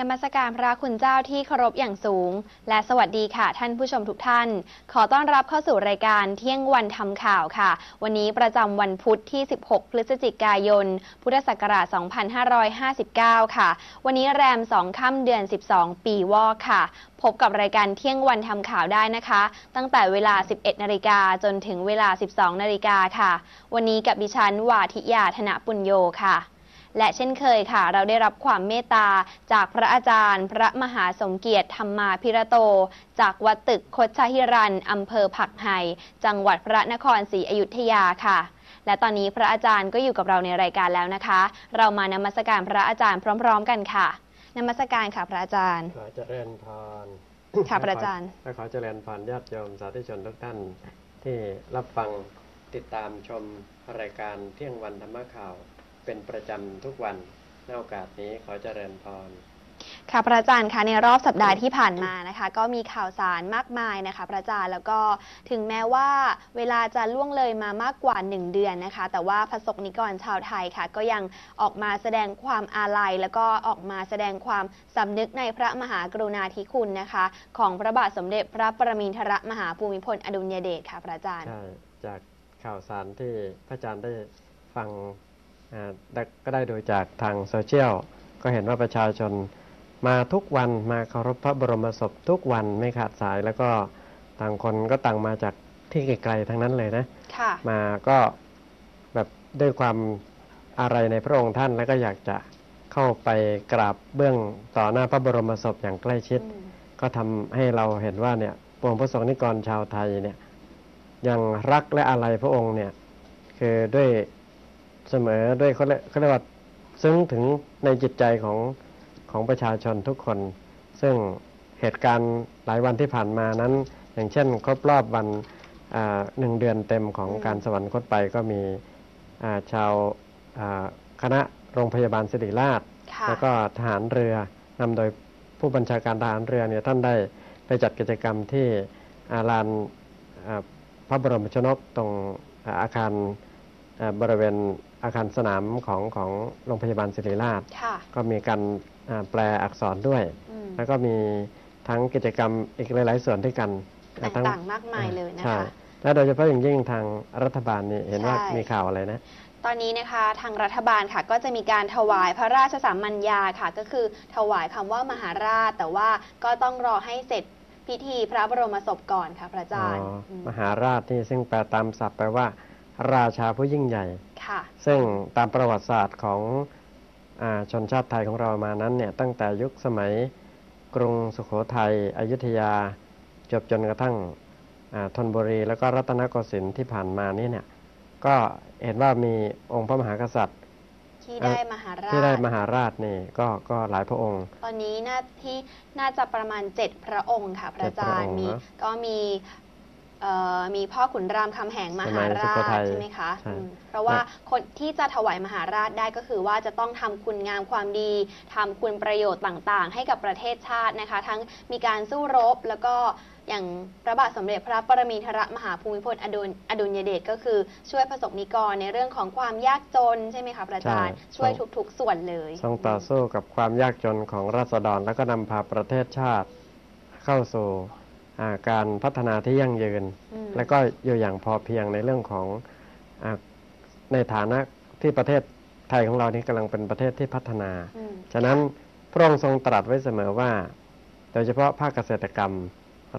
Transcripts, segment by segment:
นมัสการพระคุณเจ้าที่เคารพอย่างสูง และสวัสดีค่ะท่านผู้ชมทุกท่าน ขอต้อนรับเข้าสู่รายการเที่ยงวันทำข่าวค่ะ วันนี้ประจำวันพุธที่ 16 พฤศจิกายน พุทธศักราช 2559 ค่ะ วันนี้แรม 2 ค่ำเดือน 12 ปีวอกค่ะ พบกับรายการเที่ยงวันทำข่าวได้นะคะ ตั้งแต่เวลา 11 นาฬิกาจนถึงเวลา 12 นาฬิกาค่ะ วันนี้กับดิฉันวาทิยาธนปุญโยค่ะ และเช่นเคยค่ะ เราได้รับความเมตตาจากพระอาจารย์ พระมหาสมเกียรติธรรมาพิระโต จากวัดตึกคดชหิรันอำเภอผักไห่จังหวัดพระนครศรีอยุธยาค่ะ และตอนนี้พระอาจารย์ก็อยู่กับเราในรายการแล้วนะคะ เรามานมัสการพระอาจารย์พร้อม ๆ กันค่ะ นมัสการค่ะพระอาจารย์ ขอเจริญพรค่ะพระอาจารย์และขอเจริญพรญาติโยมสาธุชนทุกท่านที่รับฟังติดตามชมรายการเที่ยงวันธรรมข่าว เป็นประจำทุกวันในโอกาสนี้ขอเจริญพรค่ะพระอาจารย์คะในรอบสัปดาห์ที่ผ่านมานะคะ ก็มีข่าวสารมากมายนะคะ พระอาจารย์แล้วก็ถึงแม้ว่าเวลาจะล่วงเลยมามากกว่า 1 เดือนนะคะ แต่ว่าพระสงฆ์นิกรชาวไทยค่ะ ก็ยังออกมาแสดงความอาลัย แล้วก็ออกมาแสดงความสำนึกในพระมหากรุณาธิคุณนะคะ ของพระบาทสมเด็จพระปรมินทรมหาภูมิพลอดุลยเดชค่ะพระอาจารย์ใช่จากข่าวสารที่พระอาจารย์ได้ฟัง อ่าได้ก็ได้ดูจากทางโซเชียลก็เห็นว่าประชาชนมาทุกวันมาเคารพพระบรมศพทุกวันไม่ขาดสายแล้วก็ต่างคนก็ต่างมาจากที่ไกลๆทั้งนั้นเลยนะค่ะมาก็แบบด้วยความอะไรในพระองค์ท่านแล้วก็อยากจะเข้าไปกราบเบื้องต่อหน้าพระบรมศพอย่างใกล้ชิดอืมก็ทำให้เราเห็นว่าเนี่ยปวงพระสงฆ์นิกรชาวไทยเนี่ยยังรักและอาลัยพระองค์เนี่ยคือด้วย เสมอด้วยเขาเรียกเขาเรียกว่าซึ้งถึงในจิตใจของของประชาชนทุกคน ซึ่งเหตุการณ์หลายวันที่ผ่านมานั้น อย่างเช่น ครบรอบวันอ่าหนึ่งเดือนเต็มของอืมการสวรรคตไปก็มีอ่าชาวอ่าคณะโรงพยาบาลศิริราชค่ะแล้วก็ทหารเรือนำโดยผู้บัญชาการทหารเรือเนี่ยท่านได้ไปจัดกิจกรรมที่อาลานอ่าพระบรมชนกตรงอ่าอาคารอ่าบริเวณ อาคารสนามของของโรงพยาบาลศิริราช ค่ะ ก็มีการอ่าแปลอักษรด้วย อืมแล้วก็มีทั้งกิจกรรมอีกหลาย ๆ ส่วนด้วยกันแตกทั้งต่างมากมายเลยนะใช่คะ และโดยเฉพาะอย่างยิ่งทางรัฐบาลนี่เห็นว่าใช่ มีข่าวอะไรนะ ตอนนี้นะคะทางรัฐบาลค่ะก็จะมีการถวายพระราชสามัญญาค่ะ ก็คือถวายคำว่ามหาราช แต่ว่าก็ต้องรอให้เสร็จพิธีพระบรมศพก่อนค่ะ พระอาจารย์อ๋อมมหาราชนี่ซึ่งแปลตามศัพท์แปลว่า ราชาผู้ยิ่งใหญ่ค่ะซึ่งตามประวัติศาสตร์ของอาชนชาติไทยของเรามานั้นเนี่ยตั้งแต่ยุคสมัยกรุงสุขโขทัยอยุธยา จบจนกระทั่งอ่าธนบุรี แล้วก็รัตนโกสินทร์ที่ผ่านมานี่เนี่ยก็เห็นว่ามีองค์พระมหากษัตริย์ ที่ได้มหาราชที่ได้มหาราชนี่ก็ก็หลายพระองค์ ตอนนี้น่าที่น่าจะประมาณ7พระองค์ค่ะพระอาจารย์เจ็ดพระองค์มีเนอะก็มี เอ่อมีพ่อขุนรามคำแหงมหาสมัยสุราโขทัชยใช่ไหมคะใช่อืมเพราะว่าคนที่จะถวายมหาราชได้ก็คือว่าจะต้องทำคุณงามความดีทำคุณประโยชน์ต่างๆ ให้กับประเทศชาตินะคะ ทั้งมีการสู้รบแล้วก็อย่างพระบาทสมเด็จพระปรมินทรมหาภูมิพลอดุลอดุลยเดชก็คือช่วยประสบนิกรในเรื่องของความยากจนใช่ไหมคะพระอาจารย์ใช่ ช่วยทุกๆ ส่วนเลยทรงต่อสู้กับความยากจนของราษฎรแล้วก็นำพาประเทศชาติเข้าสู่อ่า การพัฒนาที่ยั่งยืนอืมแล้วก็อยู่อย่างพอเพียงในเรื่องของอาในฐานะที่ประเทศไทยของเรานี่กำลังเป็นประเทศที่พัฒนาอืมฉะนั้นพระองค์ทรงตรัสไว้เสมอว่า โดยเฉพาะภาคเกษตรกรรม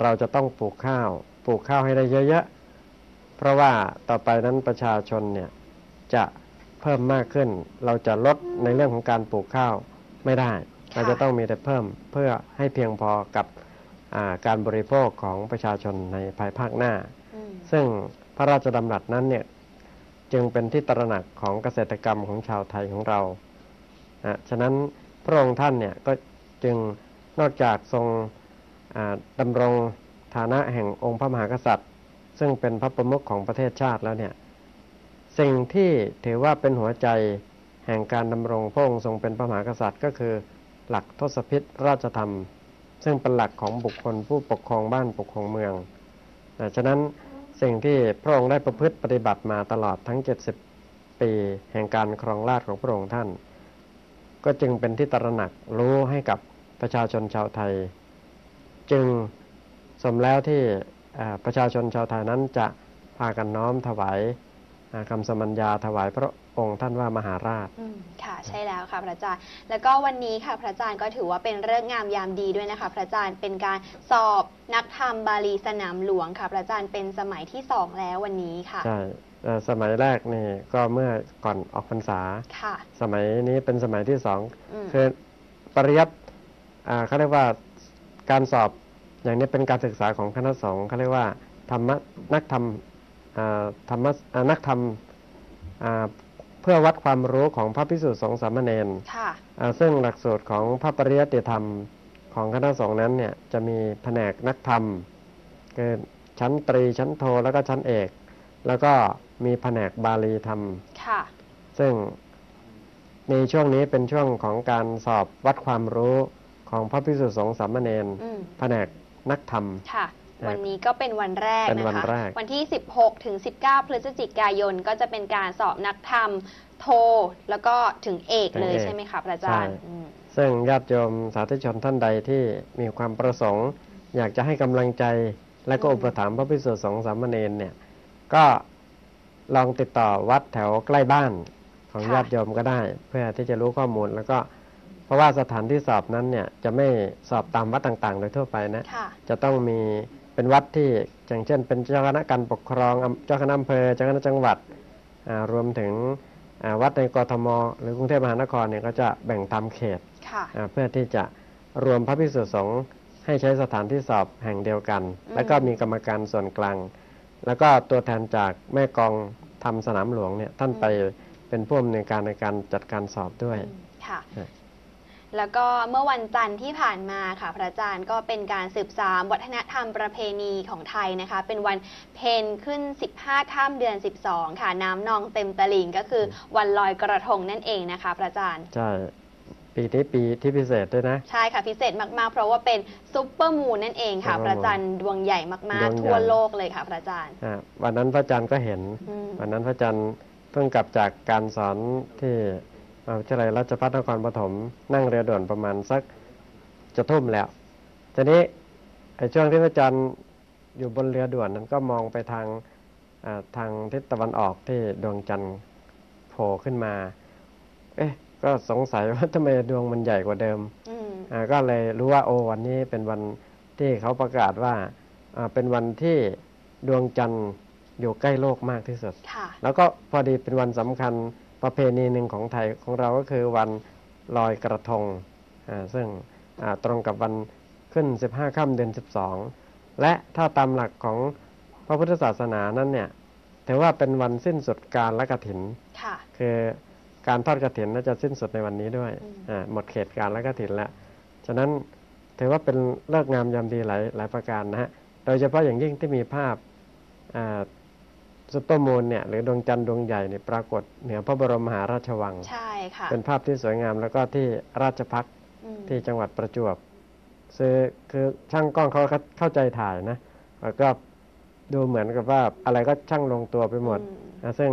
เราจะต้องปลูกข้าว ปลูกข้าวให้ได้เยอะๆ เพราะว่าต่อไปนั้นประชาชนเนี่ยจะเพิ่มมากขึ้น เราจะลดในเรื่องของการปลูกข้าวไม่ได้ค่ะเราจะต้องมีแต่เพิ่มเพื่อให้เพียงพอกับอ่า การบริโภคของประชาชนในภายภาคหน้าอืมซึ่งพระราชดำรัสนั้นเนี่ยจึงเป็นที่ตระหนักของเกษตรกรรมของชาวไทยของเรานะฉะนั้นพระองค์ท่านเนี่ยก็จึงนอกจากทรงอ่าดำรงฐานะแห่งองค์พระมหากษัตริย์ ซึ่งเป็นพระประมุขของประเทศชาติแล้วเนี่ยสิ่งที่ถือว่าเป็นหัวใจแห่งการดำรงพระองค์ทรงเป็นพระมหากษัตริย์ ก็คือหลักทศพิธราชธรรม ซึ่งเป็นหลักของบุคคลผู้ปกครองบ้านปกครองเมืองนะฉะนั้นสิ่งที่พระองค์ได้ประพฤติปฏิบัติมาตลอดทั้ง 70 ปีแห่งการครองราชของพระองค์ท่าน ก็จึงเป็นที่ตระหนักรู้ให้กับประชาชนชาวไทย จึงสมแล้วที่ประชาชนชาวไทยนั้นจะพากันน้อมถวายคำสมัญญาถวายพระ องค์ท่านว่ามหาราชอืมค่ะใช่แล้วค่ะพระอาจารย์ แล้วก็วันนี้ค่ะพระอาจารย์ก็ถือว่าเป็นเรื่องงามยามดีด้วยนะคะ พระอาจารย์เป็นการสอบนักธรรมบาลีสนามหลวงค่ะ พระอาจารย์เป็นสมัยที่สองแล้ววันนี้ค่ะใช่เอ่อสมัยแรกนี่ก็เมื่อก่อนออกพรรษาค่ะ สมัยนี้เป็นสมัยที่สองอืมคือปริยัติอ่าเขาเรียกว่าการสอบอย่างนี้เป็นการศึกษาของคณะสงฆ์เขาเรียกว่าธรรมะนักธรรมอ่าธรรมะอ่านักธรรมอ่า เพื่อวัดความรู้ของพระพิสุสงฆ์สามเณรค่ะอ่าซึ่งหลักสูตรของพระปริยัติธรรมของคณะสงฆ์นั้นเนี่ยจะมีแผนกนักธรรมคือชั้นตรีชั้นโทแล้วก็ชั้นเอก แล้วก็มีแผนกบาลีธรรมค่ะซึ่งในช่วงนี้เป็นช่วงของการสอบวัดความรู้ของพระพิสุสงฆ์สามเณรอืมแผนกนักธรรมค่ะครับ วันนี้ก็เป็นวันแรกเป็นนะวันคะแรกวันที่ 16 ถึง 19 พฤศจิกายนก็จะเป็นการสอบนักธรรมโท แล้วก็ถึงเอกเลยใช่ไหมคะพระอาจารย์อืมซึ่งญาติโยมสาธุชนท่านใดที่มีความประสงค์ อยากจะให้กำลังใจและก็อืมอุปถัมภ์พระพิสุสงฆ์สามเณรเนี่ย ก็ลองติดต่อวัดแถวใกล้บ้านของญาติโยมก็ได้ เพื่อที่จะรู้ข้อมูลแล้วก็เพราะว่าสถานที่สอบนั้นเนี่ยจะไม่สอบตามวัดต่างๆ โดยทั่วไปนะค่ะจะต้องมี เป็นวัดที่อย่างเช่น เป็นเจ้าคณะการปกครองอำเจ้าคณะอำเภอเจ้าคณะจังหวัดอ่ารวมถึงอ่าวัดในกทม หรือกรุงเทพมหานครเนี่ยก็จะแบ่งตามเขตค่ะอ่าเพื่อที่จะรวมพระภิกษุสงฆ์ให้ใช้สถานที่สอบแห่งเดียวกันอืมแล้วก็มีกรรมการส่วนกลาง แล้วก็ตัวแทนจากแม่กองทำสนามหลวงเนี่ยท่านไปเป็นผู้อำนวยการในการจัดการสอบด้วยอืมค่ะครับ แล้วก็เมื่อวันจันทร์ที่ผ่านมาค่ะ พระอาจารย์ก็เป็นการสืบสานวัฒนธรรมประเพณีของไทยนะคะ เป็นวันเพ็ญขึ้น 15 ค่ำ เดือน 12 ค่ะ น้ำนองเต็มตลิ่งก็คือวันลอยกระทงนั่นเองนะคะ พระอาจารย์ ใช่ ปีนี้ปีที่พิเศษด้วยนะ ใช่ค่ะพิเศษมากๆ เพราะว่าเป็นซุปเปอร์มูนนั่นเองค่ะซุปเปอร์มูนระจันทร์ดวงใหญ่มากดวงใหญ่ๆทั่วโลกเลยค่ะ พระอาจารย์อ่าวันนั้นพระอาจารย์ก็เห็นอืมวันนั้นพระอาจารย์เพิ่งกลับจากการสอนที่มหา วิทยาลัยราชภัฏนครปฐมนั่งเรือด่วนประมาณสักจะทุ่มแล้ว ทีนี้ไอ้ช่วงที่พระอาจารย์อยู่บนเรือด่วนนั้นก็มองไปทางอ่าทางทิศตะวันออกที่ดวงจันทร์โผล่ขึ้นมา เอ๊ะ ก็สงสัยว่าทำไมดวงมันใหญ่กว่าเดิมอืมอ่าก็เลยรู้ว่าโอ้วันนี้เป็นวันที่เขาประกาศว่าอ่าเป็นวันที่ดวงจันทร์อยู่ใกล้โลกมากที่สุดค่ะแล้วก็พอดีเป็นวันสำคัญ ประเพณีหนึ่งของไทยของเราก็คือวันลอยกระทงอ่าซึ่งอ่าตรงกับวันขึ้น 15ค่ำเดือน 12 และถ้าตามหลักของพระพุทธศาสนานั้นเนี่ยถือว่าเป็นวันสิ้นสุดการละกฐินค่ะคือการทอดกฐินน่าจะสิ้นสุดในวันนี้ด้วยอืมอ่าหมดเขตการละกฐินแล้วฉะนั้นถือว่าเป็นเลิกษ์งามยามดีหลายหลายประการนะฮะโดยเฉพาะอย่างยิ่งที่มีภาพ ซุปเปอร์มูนเนี่ยหรือดวงจันทร์ดวงใหญ่เนี่ยปรากฏเหนือพระบรมมหาราชวัง ใช่ค่ะ เป็นภาพที่สวยงามแล้วก็ที่ราชภักดิ์อืมที่จังหวัดประจวบคือคือช่างกล้องเขาก็เข้าใจถ่ายนะแล้วก็ดูเหมือนกับว่าอะไรก็ช่างลงตัวไปหมดอืมนะซึ่ง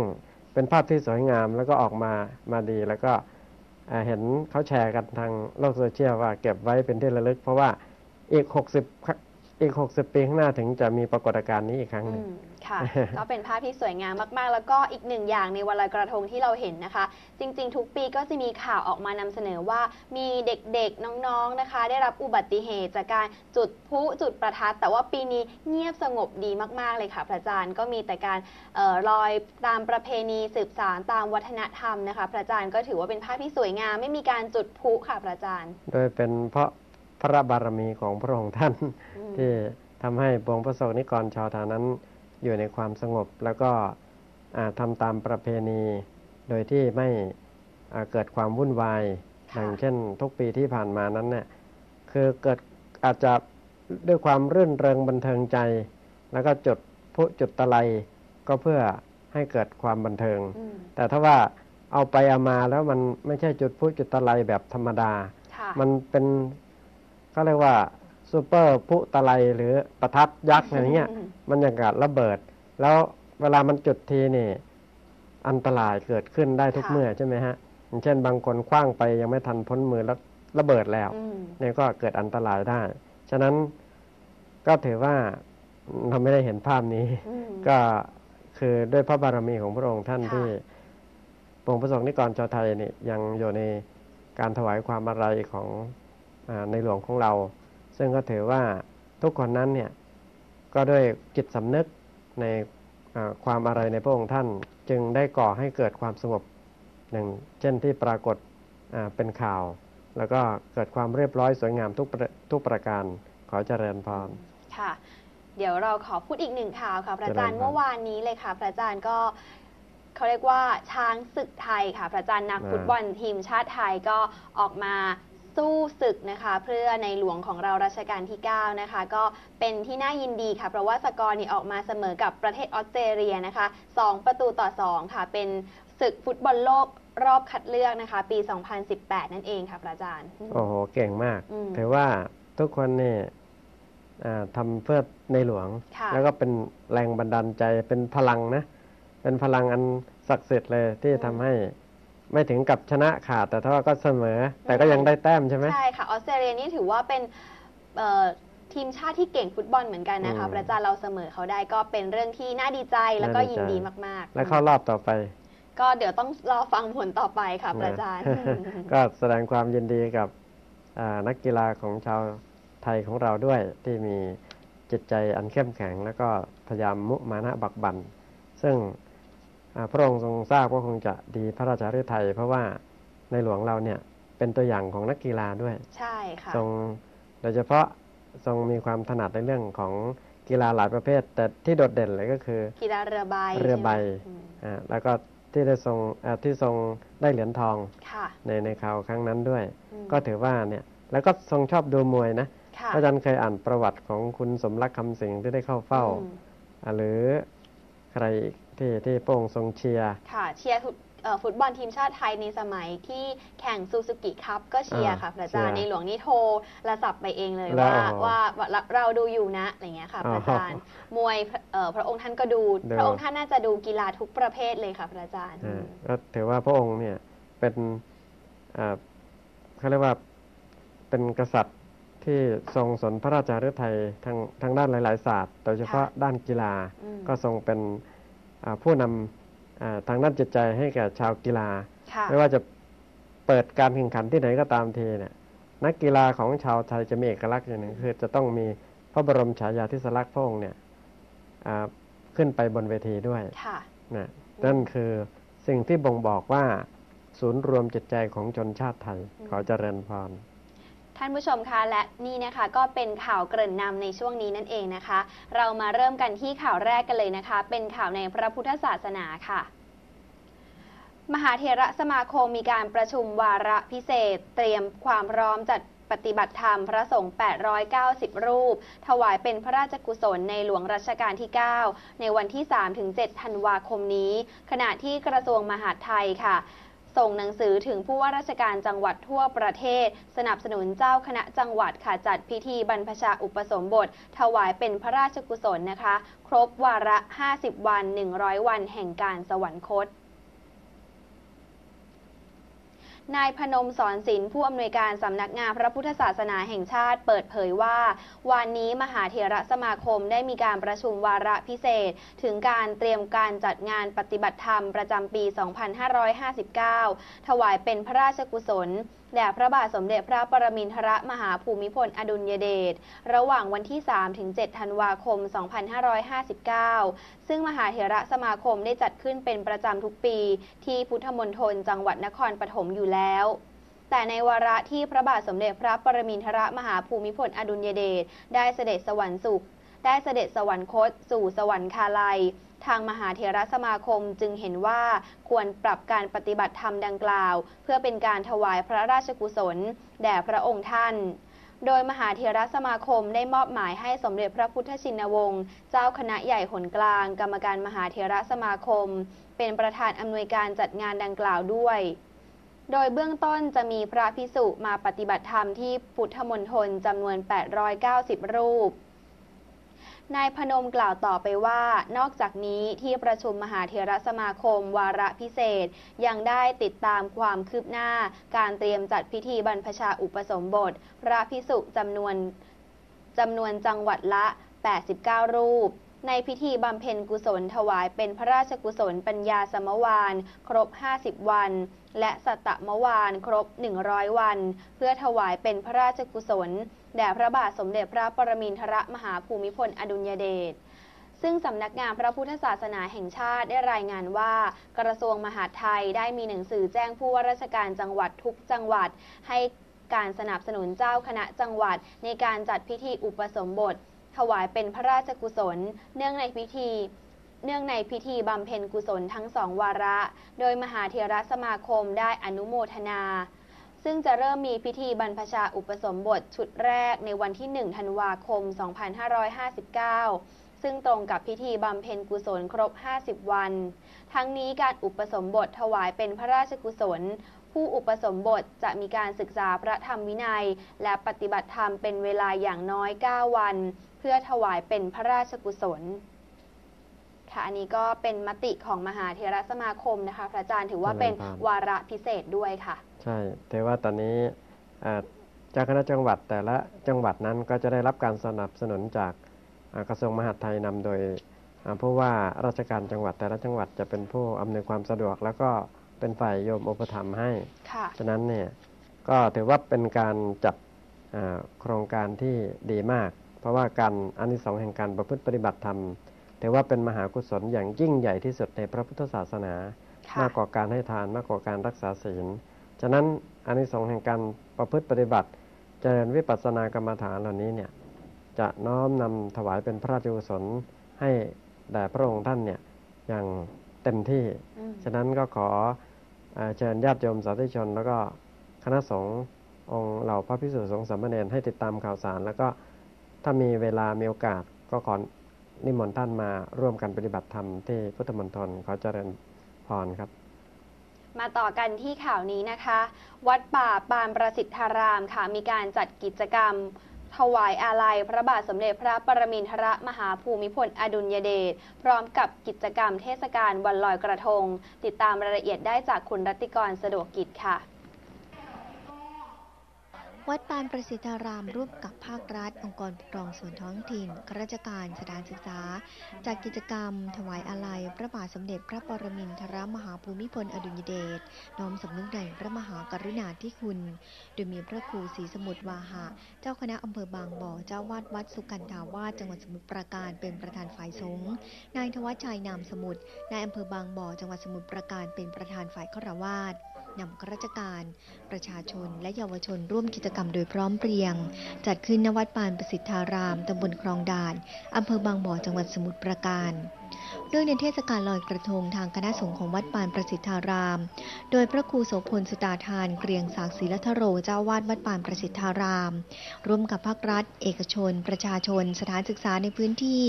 เป็นภาพที่สวยงามแล้วก็ออกมามาดีแล้วก็อ่าเห็นเขาแชร์กันทางโลกโซเชียลว่าเก็บไว้เป็นที่ระลึก เพราะว่าอีก 60ค อีก 60 ปีข้างหน้าถึงจะมีปรากฏการณ์นี้อีกครั้งหอืนึ่งมค่ะ ก็เป็นภาพที่สวยงามมากๆ แล้วก็อีกหนึ่งอย่างในวันลอยกระทงที่เราเห็นนะคะ จริง ๆ ทุกปีก็จะมีข่าวออกมานำเสนอว่ามีเด็กๆน้องๆนะคะ ได้รับอุบัติเหตุจากการจุดพลุจุดประทัดแต่ว่าปีนี้เงียบสงบดีมากๆเลยค่ะ พระอาจารย์ก็มีแต่การเออลอยตามประเพณีสืบสานตามวัฒนธรรมนะคะ พระอาจารย์ก็ถือว่าเป็นภาพที่สวยงามไม่มีการจุดพลุค่ะพระอาจารย์ โดยเป็นเพราะ พระบารมีของพระองค์ท่านอืมที่ทำให้ปวงประสบนิกรชาวไทยนั้นอยู่ในความสงบ แล้วก็อ่าทำตามประเพณี โดยที่ไม่อ่าเกิดความวุ่นวายค่ะอย่างเช่น ทุกปีที่ผ่านมานั้นเนี่ยคือเกิดอาจจะด้วยความรื่นเริงบันเทิงใจ แล้วก็จุดพลุจุดตะไลก็เพื่อให้เกิดความบันเทิงอืมแต่ถ้าว่าเอาไปเอามาแล้วมันไม่ใช่จุดพลุจุดตะไลแบบธรรมดาค่ะมันเป็น ก็เรียกว่าซูเปอร์พุตะไลหรือประทัดยักษ์อะไรเงี้ยอืมมันอย่างกับระเบิด แล้วเวลามันจุดทีนี่อันตรายเกิดขึ้นได้ทุกค่ะเมื่อใช่ไหมฮะอย่างเช่นบางคนคว้างไปยังไม่ทันพ้นมือแล้วระเบิดแล้วอืมเนี่ยก็เกิดอันตรายได้ ฉะนั้นก็ถือว่าเราไม่ได้เห็นภาพนี้อืมก็คือด้วยพระบารมีของพระองค์ท่านค่ะที่ปวงประสงค์นิกรชาวไทยนี่ยังอยู่ในการถวายความอาลัยของอา ในหลวงของเรา ซึ่งก็ถือว่าทุกคนนั้นเนี่ยก็ด้วยจิตสำนึกในอ่าความอาลัยในพระองค์ท่านจึงได้ก่อให้เกิดความสงบอย่างเช่นที่ปรากฏอ่าเป็นข่าว แล้วก็เกิดความเรียบร้อยสวยงามทุกประทุกประการขอเจริญพรค่ะ เดี๋ยวเราขอพูดอีกหนึ่งข่าวค่ะ พระอาจารย์เจริญพรเมื่อวานนี้เลยค่ะ พระอาจารย์ก็เขาเรียกว่าช้างศึกไทยค่ะ พระอาจารย์นักฟุตบอลทีมชาติไทยก็ออกมา สู้ศึกนะคะ เพื่อในหลวงของเรารัชกาลที่ 9 นะคะ ก็เป็นที่น่ายินดีค่ะ เพราะว่าสกอร์นี่ออกมาเสมอกับประเทศออสเตรเลียนะคะ 2 ประตูต่อ 2 ค่ะ เป็นศึกฟุตบอลโลกรอบคัดเลือกนะคะ ปี 2018 นั่นเองค่ะพระอาจารย์ โอ้โห เก่งมากอืมถือว่าทุกคนนี่อ่าทำเพื่อในหลวงค่ะแล้วก็เป็นแรงบันดาลใจเป็นพลังนะ เป็นพลังอันศักดิ์สิทธิ์เลยที่ทำให้ ไม่ถึงกับชนะขาดแต่ถ้าว่าก็เสมอ แต่ก็ยังได้แต้มใช่ไหมใช่ค่ะออสเตรเลียนี่ถือว่าเป็นเอ่อทีมชาติที่เก่งฟุตบอลเหมือนกันนะคะอืมพระอาจารย์เราเสมอเขาได้ก็เป็นเรื่องที่น่าดีใจแล้วก็น่าดีใจยินดีมาก ๆ และเข้ารอบต่อไป ก็เดี๋ยวต้องรอฟังผลต่อไปค่ะพระอาจารย์ก็แสดงความยินดีกับอ่านักกีฬาของชาวไทยของเราด้วยที่มีจิตใจอันเข้มแข็ง แล้วก็พยายามมุมานะบักบัน ซึ่งอ่า พระองค์ทรงทราบว่าคงจะดีพระราชาฤทัยเพราะว่าในหลวงเราเนี่ยเป็นตัวอย่างของนักกีฬาด้วย ใช่ค่ะทรงโดยเฉพาะทรงมีความถนัดในเรื่องของกีฬาหลายประเภท แต่ที่โดดเด่นเลยก็คือ กีฬาเรือใบเรือใบใช่ไหมอืมอ่าแล้วก็ที่ได้ทรงอ่าที่ทรงได้เหรียญทองค่ะในในคราวครั้งนั้นด้วยอืมก็ถือว่าเนี่ยแล้วก็ทรงชอบดูมวยนะค่ะพระอาจารย์เคยอ่านประวัติของคุณสมรักคำสิงห์ที่ได้เข้าเฝ้าอืมอ่าหรือใครอีก ที่ที่พระองค์ทรงเชียร์ ค่ะ เชียร์ฟุตเอ่อฟุตบอลทีมชาติไทยในสมัยที่แข่งซูซูกิคัพก็เชียร์อ่าค่ะพระอาจารย์เชียร์ ในหลวงนี่โทรระสับไปเองเลยแล้วว่าอ๋อว่าว่าเราเราดูอยู่นะอะไรเงี้ยค่ะพระอาจารย์มวยเอ่อพระองค์ท่านก็ดูดู พระองค์ท่านน่าจะดูกีฬาทุกประเภทเลยค่ะพระอาจารย์อ่าก็ถือว่าพระองค์เนี่ยเป็นอ่าเขาเรียกว่าเป็นกษัตริย์ที่ทรงสนพระราชาฤทัยทางทางด้านหลาย ๆ ศาสตร์ โดยเฉพาะด้านกีฬาอืมก็ทรงเป็นอ่า ผู้นำอ่าทางด้านจิตใจให้แก่ชาวกีฬาค่ะไม่ว่าจะเปิดการแข่งขันที่ไหนก็ตามทีเนี่ยนักกีฬาของชาวไทยจะมีเอกลักษณ์อย่างหนึ่งคือจะต้องมีพระบรมฉายาธิสลักษณ์พระองค์เนี่ยอ่าขึ้นไปบนเวทีด้วยค่ะนะนั่นคือสิ่งที่บ่งบอกว่า ศูนย์รวมจิตใจของชนชาติไทยอืมขอเจริญพร ท่านผู้ชมคะและนี่นะคะก็เป็นข่าวเกริ่นนำในช่วงนี้นั่นเองนะคะ เรามาเริ่มกันที่ข่าวแรกกันเลยนะคะ เป็นข่าวในพระพุทธศาสนาค่ะ มหาเถระสมาคมมีการประชุมวาระพิเศษ เตรียมความพร้อมจัดปฏิบัติธรรมพระสงฆ์ 890 รูป ถวายเป็นพระราชกุศลในหลวงรัชกาลที่ 9 ในวันที่ 3-7 ธันวาคมนี้ ขณะที่กระทรวงมหาดไทยค่ะ ส่งหนังสือถึงผู้ว่าราชการจังหวัดทั่วประเทศ สนับสนุนเจ้าคณะจังหวัดค่ะจัดพิธีบรรพชาอุปสมบท ถวายเป็นพระราชกุศลนะคะ ครบวาระ 50 วัน 100 วันแห่งการสวรรคต นายพนมสอนศิลป์ผู้อำนวยการสำนักงานพระพุทธศาสนาแห่งชาติเปิดเผยว่า วันนี้มหาเถระสมาคมได้มีการประชุมวาระพิเศษ ถึงการเตรียมการจัดงานปฏิบัติธรรมประจำปี 2559 ถวายเป็นพระราชกุศล แด่พระบาทสมเด็จพระปรมินทรมหาภูมิพลอดุลยเดช ระหว่างวันที่ 3 ถึง 7 ธันวาคม 2559 ซึ่งมหาเถระสมาคมได้จัดขึ้นเป็นประจำทุกปี ที่พุทธมณฑลจังหวัดนครปฐมอยู่แล้วแต่ในวาระที่พระบาทสมเด็จพระปรมินทรมหาภูมิพลอดุลยเดชได้เสด็จสวรรคสุข ได้เสด็จสวรรคตสู่สวรรคาลัย ทางมหาเถรสมาคมจึงเห็นว่าควรปรับการปฏิบัติธรรมดังกล่าว เพื่อเป็นการถวายพระราชกุศล แด่พระองค์ท่าน โดยมหาเถรสมาคมได้มอบหมายให้สมเด็จพระพุทธชินวงศ์เจ้าคณะใหญ่หนกลาง กรรมการมหาเถรสมาคม เป็นประธานอำนวยการจัดงานดังกล่าวด้วยโดยเบื้องต้นจะมีพระพิสุมาปฏิบัติธรรมที่พุทธมณฑลจำนวน 890 รูป นายพนมกล่าวต่อไปว่า นอกจากนี้ที่ประชุมมหาเถรสมาคมวาระพิเศษ ยังได้ติดตามความคืบหน้า การเตรียมจัดพิธีบรรพชาอุปสมบท พระพิสุจำนวนจำนวนจังหวัดละ 89 รูป ในพิธีบำเพ็ญกุศลถวายเป็นพระราชกุศลปัญญาสมวาน ครบ 50 วัน และสัตตมวานครบ 100 วัน เพื่อถวายเป็นพระราชกุศล แด่พระบาทสมเด็จพระปรมินทรมหาภูมิพลอดุลยเดชซึ่งสำนักงานพระพุทธศาสนาแห่งชาติได้รายงานว่า กระทรวงมหาดไทยได้มีหนังสือแจ้งผู้ว่าราชการจังหวัดทุกจังหวัด ให้การสนับสนุนเจ้าคณะจังหวัด ในการจัดพิธีอุปสมบท ถวายเป็นพระราชกุศล เนื่องในพิธี เนื่องในพิธีบำเพ็ญกุศลทั้งสองวาระ โดยมหาเถรสมาคมได้อนุโมทนา ซึ่งจะเริ่มมีพิธีบรรพชาอุปสมบทชุดแรกในวันที่ 1 ธันวาคม 2559ซึ่งตรงกับพิธีบำเพ็ญกุศลครบ 50 วัน ทั้งนี้การอุปสมบทถวายเป็นพระราชกุศล ผู้อุปสมบทจะมีการศึกษาพระธรรมวินัย และปฏิบัติธรรมเป็นเวลาอย่างน้อย 9 วัน เพื่อถวายเป็นพระราชกุศล ค่ะอันนี้ก็เป็นมติของมหาเทรสมาคมนะคะ พระอาจารย์ถือว่าเป็นเจริญพรวาระพิเศษด้วยค่ะ ใช่ แต่ว่าตอนนี้อ่าเจ้าคณะจังหวัดแต่ละจังหวัดนั้นก็จะได้รับการสนับสนุนจากอ่ากระทรวงมหาดไทยนำโดยอ่าผู้ว่าราชการจังหวัดแต่ละจังหวัดจะเป็นผู้อำนวยความสะดวก แล้วก็เป็นฝ่ายโยมอุปถัมภ์ให้ค่ะฉะนั้นเนี่ยก็ถือว่าเป็นการจัดอ่าโครงการที่ดีมาก เพราะว่าการอานิสงส์แห่งการประพฤติปฏิบัติธรรม ถือว่าเป็นมหากุศลอย่างยิ่งใหญ่ที่สุดในพระพุทธศาสนาค่ะมากกว่าการให้ทานมากกว่าการรักษาศีล ฉะนั้นอานิสงส์แห่งการประพฤติปฏิบัติ เจริญวิปัสสนากรรมฐานเหล่านี้เนี่ยจะน้อมนำถวายเป็นพระราชกุศลให้แด่พระองค์ท่านเนี่ยอย่างเต็มที่อืมฉะนั้นก็ขอเอ่อเชิญญาติโยมสาธุชน แล้วก็คณะสงฆ์องค์เหล่าพระพิสุสงฆ์สามเณรให้ติดตามข่าวสาร แล้วก็ถ้ามีเวลามีโอกาสก็ขอ นิมนต์ท่านมาร่วมกันปฏิบัติธรรมที่พุทธมณฑลขอเจริญพรครับ มาต่อกันที่ข่าวนี้นะคะ วัดป่าปานประสิทธารามค่ะ มีการจัดกิจกรรม ถวายอาลัยพระบาทสมเด็จพระปรมินทรมหาภูมิพลอดุลยเดชพร้อมกับกิจกรรมเทศกาลวันลอยกระทง ติดตามรายละเอียดได้จากคุณรัตติกรสะดวกกิจค่ะ วัดปานประสิทธารามร่วมกับภาครัฐ องค์กรปกครองส่วนท้องถิ่นข้าราชการสถานศึกษาจัดกิจกรรม ถวายอาลัย พระบาทสมเด็จพระปรมินทรมหาภูมิพลอดุลยเดชน้อมสำนึกในพระมหากรุณาธิคุณ โดยมีพระครูศรีสมุทรวาหะ เจ้าคณะอำเภอบางบ่อ เจ้าวาดวัดสุกันทาวาสจังหวัดสมุทรปราการเป็นประธานฝ่ายสงฆ์ นายทวัชชัยนามสมุทร นายอำเภอบางบ่อ จังหวัดสมุทรปราการเป็นประธานฝ่ายฆราวาส นำข้าราชการ ประชาชนและเยาวชนร่วมกิจกรรมโดยพร้อมเพรียง จัดขึ้นณวัดปานประสิทธารามตำบลคลองด่านอำเภอบางบ่อจังหวัดสมุทรปราการเนื่องในเทศกาลลอยกระทงทางคณะสงฆ์ของวัดปานประสิทธาราม โดยพระครูโสพลสุตาทานเกรียงศักดิ์ศรีลัทโรเจ้าวาดวัดปานประสิทธาราม ร่วมกับภาครัฐ เอกชน ประชาชน สถานศึกษาในพื้นที่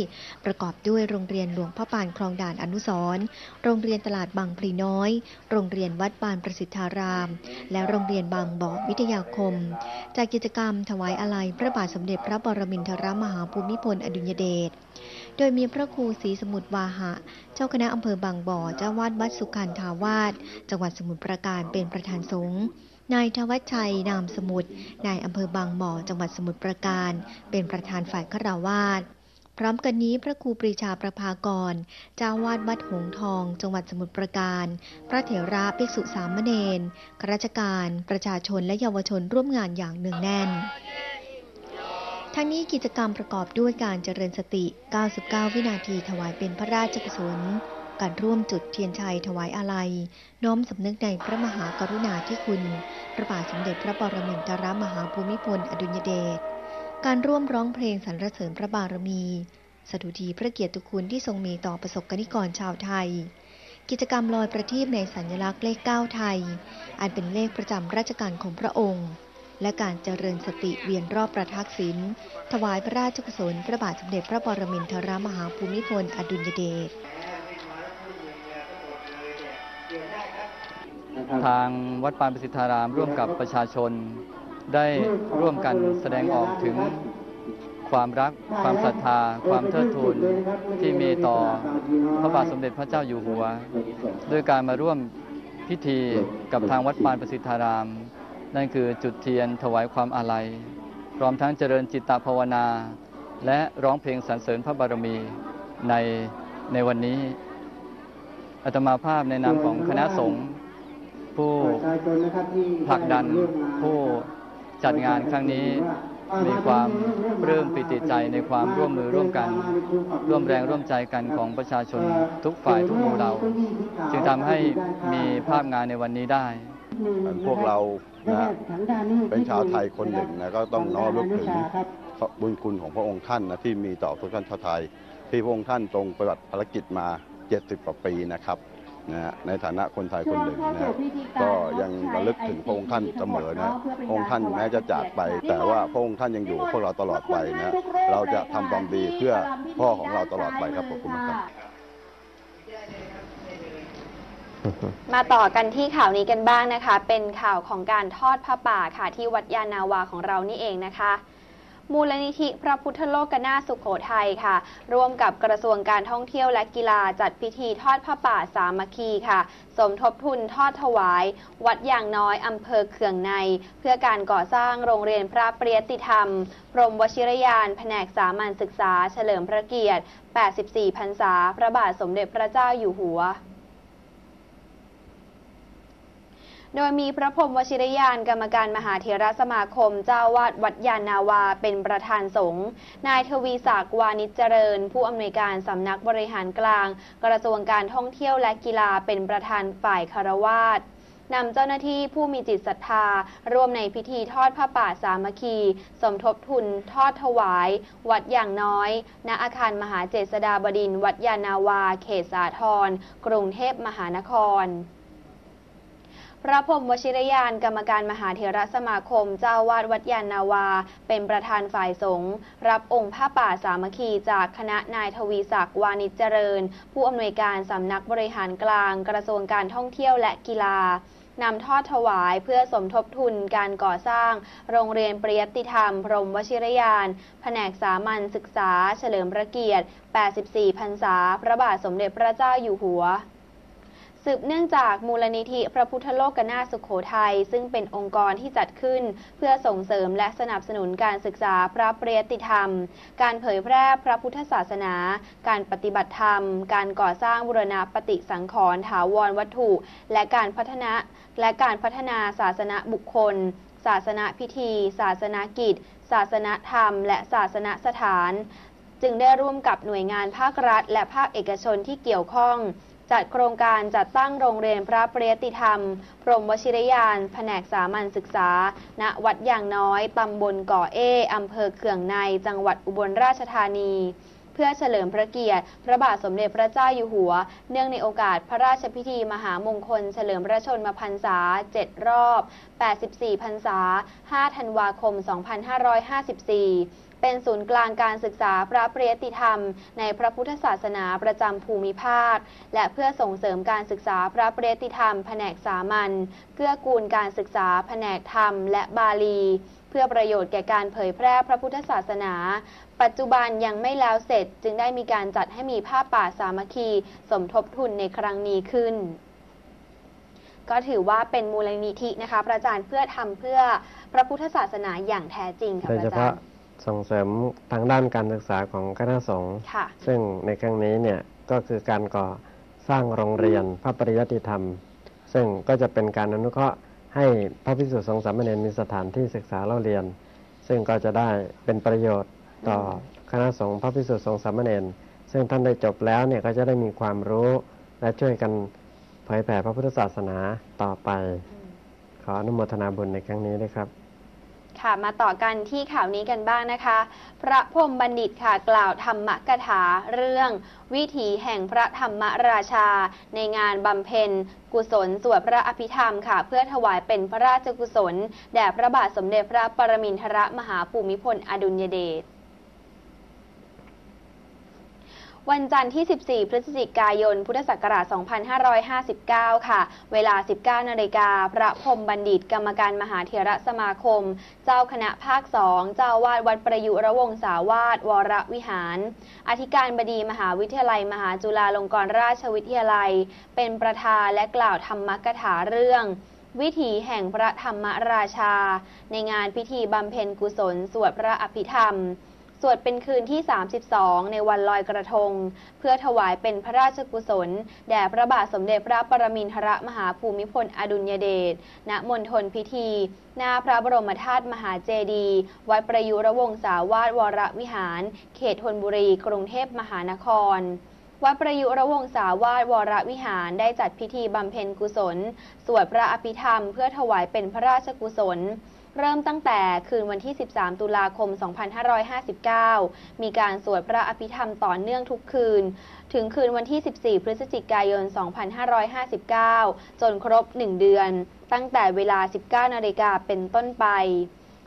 ประกอบด้วยโรงเรียนหลวงพ่อปานคลองด่านอนุสรณ์โรงเรียนตลาดบางพลีน้อย โรงเรียนวัดปานประสิทธาราม และโรงเรียนบางบ่อวิทยาคม จากกิจกรรมถวายอาลัยพระบาทสมเด็จพระปรมินทรมหาภูมิพลอดุลยเดช โดยมีพระครูศรีสมุทรวาหะ เจ้าคณะอำเภอบางบ่อเจ้าวาดวัดสุขันธาวาสจังหวัดสมุทรปราการเป็นประธานสงฆ์นายทวัชชัยนามสมุทรนายอำเภอบางบ่อจังหวัดสมุทรปราการ เป็นประธานฝ่ายฆราวาสพร้อมกันนี้พระครูปรีชาประภากร เจ้าวาดวัดหงทอง จังหวัดสมุทรปราการ พระเถระภิกษุสามเณรข้าราชการ ประชาชนและเยาวชนร่วมงานอย่างเนืองแน่น ทั้งนี้กิจกรรมประกอบด้วยการเจริญสติ 99 วินาทีถวายเป็นพระราชกุศล การร่วมจุดเทียนชัยถวายอาลัย น้อมสำนึกในพระมหากรุณาธิคุณ พระบาทสมเด็จพระปรมินทรมหาภูมิพลอดุลยเดช การร่วมร้องเพลงสรรเสริญพระบารมี สดุดีพระเกียรติคุณที่ทรงมีต่อประสบกนิกรชาวไทยกิจกรรมลอยประทีปในสัญลักษณ์เลข 9 ไทย อันเป็นเลขประจำราชการของพระองค์ และการเจริญสติเวียนรอบประทักษิณถวายพระราชกุศลพระบาทสมเด็จพระปรมินทรมหาภูมิพลอดุลยเดชทางวัดปานประสิทธารามร่วมกับประชาชน ได้ร่วมกันแสดงออกถึงความรัก ความศรัทธา ความเทิดทูนที่มีต่อพระบาทสมเด็จพระเจ้าอยู่หัว ด้วยการมาร่วมพิธีกับทางวัดปานประสิทธาราม นั่นคือจุดเทียนถวายความอาลัยพร้อมทั้งเจริญจิตตภาวนา และร้องเพลงสรรเสริญพระบารมีในในวันนี้อาตมาภาพในนามของคณะสงฆ์ผู้ผลักดันผู้จัดงานครั้งนี้มีความปลื้มปิติใจในความร่วมมือร่วมกัน ร่วมแรงร่วมใจกันของประชาชนทุกฝ่ายทุกหมู่เหล่าจึงทำให้มีภาพงานในวันนี้ได้ พวกเรา นะเป็นชาวไทยคนหนึ่งนะก็ต้องน้อมรึกถึงบุญคุณของพระองค์ท่านนะที่มีต่อทุกท่านชาวไทย ที่พระองค์ท่านทรงปฏิบัติภารกิจมา 70กว่าปีนะครับนะฮะในฐานะคนไทยคนหนึ่งนะก็ยังระลึกถึงพระองค์ท่านเสมอนะพระองค์ท่านแม้จะจากไป แต่ว่าพระองค์ท่านยังอยู่กับพวกเราตลอดไปนะเราจะทำความดีเพื่อพ่อของเราตลอดไปครับขอบคุณครับ มาต่อกันที่ข่าวนี้กันบ้างนะคะ เป็นข่าวของการทอดผ้าป่าค่ะที่วัดยานาวาของเรานี่เองนะคะ มูลนิธิพระพุทธโลกนาสุขโขทัยค่ะ ร่วมกับกระทรวงการท่องเที่ยวและกีฬาจัดพิธีทอดผ้าป่าสามัคคีค่ะ สมทบทุนทอดถวาย วัดอย่างน้อยอำเภอเขื่องใน เพื่อการก่อสร้างโรงเรียนพระเปรียติธรรมพรหมวชิรยาน แผนกสามัญศึกษา เฉลิมพระเกียรติ 84 พรรษา พระบาทสมเด็จพระเจ้าอยู่หัว โดยมีพระพรหมวชิรยานกรรมการมหาเถรสมาคม เจ้าวาดวัดยานนาวา เป็นประธานสงฆ์นายทวีศักดิ์วานิจเจริญ ผู้อำนวยการสำนักบริหารกลาง กระทรวงการท่องเที่ยวและกีฬาเป็นประธานฝ่ายคารวาสนำเจ้าหน้าที่ผู้มีจิตศรัทธา ร่วมในพิธีทอดผ้าป่าสามัคคี สมทบทุนทอดถวาย วัดอย่างน้อย ณอาคารมหาเจษฎาบดินทร์วัดยานาวา เขตสาทรกรุงเทพมหานคร พระพรมวชิรยานกรรมการมหาเถรสมาคม เจ้าวาดวัดยานนาวา เป็นประธานฝ่ายสงฆ์รับองค์ผ้าป่าสามัคคีจากคณะนายทวีศักดิ์วานิจเจริญ ผู้อำนวยการสำนักบริหารกลาง กระทรวงการท่องเที่ยวและกีฬานำทอดถวายเพื่อสมทบทุนการก่อสร้าง โรงเรียนปริยติธรรม พรมวชิรยาน แผนกสามัญศึกษา เฉลิมพระเกียรติ 84 พรรษา พระบาทสมเด็จพระเจ้าอยู่หัว สืบเนื่องจากมูลนิธิพระพุทธโลกนาสุขโขทัยซึ่งเป็นองค์กรที่จัดขึ้น เพื่อส่งเสริมและสนับสนุนการศึกษาพระปริยติธรรม การเผยแพร่พระพุทธศาสนา การปฏิบัติธรรม การก่อสร้างบุรณปฏิสังขรณ์ถาวรวัตถุ และการพัฒนาและการพัฒนาศาสนบุคคล ศาสนาพิธี ศาสนากิจ ศาสนธรรม และศาสนสถาน จึงได้ร่วมกับหน่วยงานภาครัฐ และภาคเอกชนที่เกี่ยวข้อง จัดโครงการจัดตั้งโรงเรียนพระปริยติธรรม พรมวชิรยาน แผนกสามัญศึกษา ณ วัดอย่างน้อย ตำบลก่อเออำเภอเขื่องใน จังหวัดอุบลราชธานี เพื่อเฉลิมพระเกียรติ พระบาทสมเด็จพระเจ้าอยู่หัว เนื่องในโอกาสพระราชพิธีมหามงคล เฉลิมพระชนมพรรษา 7 รอบ 84 พรรษา 5 ธันวาคม 2554 เป็นศูนย์กลางการศึกษาพระปริยติธรรม ในพระพุทธศาสนาประจำภูมิภาค และเพื่อส่งเสริมการศึกษาพระปริยติธรรม แผนกสามัญเกื้อกูลการศึกษาแผนกธรรม และบาลี เพื่อประโยชน์แก่การเผยแพร่พระพุทธศาสนา ปัจจุบันยังไม่แล้วเสร็จ จึงได้มีการจัดให้มีผ้าป่าสามัคคี สมทบทุนในครั้งนี้ขึ้นก็ถือว่าเป็นมูลนิธินะคะพระอาจารย์เพื่อทำเพื่อพระพุทธศาสนาอย่างแท้จริงค่ะพระอาจารย์ ส่งเสริมทางด้านการศึกษาของคณะสงฆ์ค่ะซึ่งในครั้งนี้เนี่ยก็คือการก่อสร้างโรงเรียนพระปริยติธรรม ซึ่งก็จะเป็นการอนุเคราะห์ให้พระภิกษุสงฆ์สามเณรมีสถานที่ศึกษาเล่าเรียน ซึ่งก็จะได้เป็นประโยชน์ต่อคณะสงฆ์พระภิกษุสงฆ์สามเณรซึ่งท่านได้จบแล้วเนี่ยก็จะได้มีความรู้และช่วยกันเผยแผ่พระพุทธศาสนาต่อไป ขออนุโมทนาบุญในครั้งนี้ด้วยครับ ค่ะมาต่อกันที่ข่าวนี้กันบ้างนะคะ พระพรมบัณฑิตค่ะกล่าวธรรมกถาเรื่อง วิถีแห่งพระธรรมราชา ในงานบำเพ็ญ กุศลสวดพระอภิธรรมค่ะ เพื่อถวายเป็นพระราชกุศล แด่พระบาทสมเด็จพระปรมินทรมหาภูมิพลอดุลยเดช วันจันทร์ที่ 14 พฤศจิกายน พุทธศักราช 2559 ค่ะ เวลา 19 นาฬิกา พระพรมบัณฑิต กรรมการมหาเถระสมาคม เจ้าคณะภาค 2 เจ้าวาดวัดประยุระวงศาวาสวรวิหาร อธิการบดีมหาวิทยาลัย มหาจุฬาลงกรณราชวิทยาลัย เป็นประธานและกล่าวธรรมกถาเรื่องวิถีแห่งพระธรรมราชา ในงานพิธีบำเพ็ญกุศล สวดพระอภิธรรม สวดเป็นคืนที่ 32 ในวันลอยกระทง เพื่อถวายเป็นพระราชกุศล แด่พระบาทสมเด็จพระปรมินทรมหาภูมิพลอดุลยเดช ณ มณฑลพิธี หน้าพระบรมธาตุมหาเจดีย์ วัดประยุรวงศาวาสวรวิหาร เขตธนบุรี กรุงเทพมหานครวัดประยุรวงศาวาสวรวิหารได้จัดพิธีบำเพ็ญกุศล สวดพระอภิธรรมเพื่อถวายเป็นพระราชกุศล เริ่มตั้งแต่คืนวันที่ 13 ตุลาคม 2559 มีการสวดพระอภิธรรมต่อเนื่องทุกคืน ถึงคืนวันที่ 14 พฤศจิกายน 2559 จนครบ 1 เดือน ตั้งแต่เวลา 19 นาฬิกาเป็นต้นไป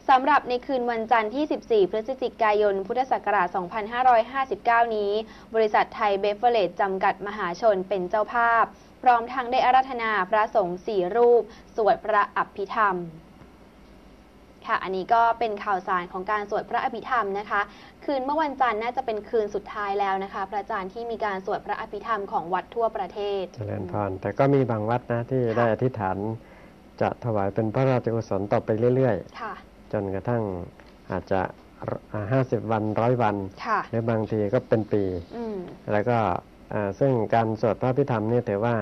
สำหรับในคืนวันจันทร์ที่ 14 พฤศจิกายน พุทธศักราช 2559 นี้ บริษัทไทยเบฟเฟอร์เลจจำกัดมหาชนเป็นเจ้าภาพ พร้อมทั้งได้อาราธนาพระสงฆ์สี่รูป สวดพระอภิธรรม ค่ะ อันนี้ก็เป็นข่าวสารของการสวดพระอภิธรรมนะคะ คืนเมื่อวันจันทร์น่าจะเป็นคืนสุดท้ายแล้วนะคะ พระอาจารย์ที่มีการสวดพระอภิธรรมของวัดทั่วประเทศ เจริญพร แต่ก็มีบางวัดนะที่ค่ะได้อธิษฐาน จะถวายเป็นพระราชกุศลต่อไปเรื่อยค่ะๆจนกระทั่งอาจจะห้าสิบวันร้อยวันค่ะหรือบางทีก็เป็นปีอืมแล้วก็อ่าซึ่งการสวดพระพิธรรมนี่ถือว่า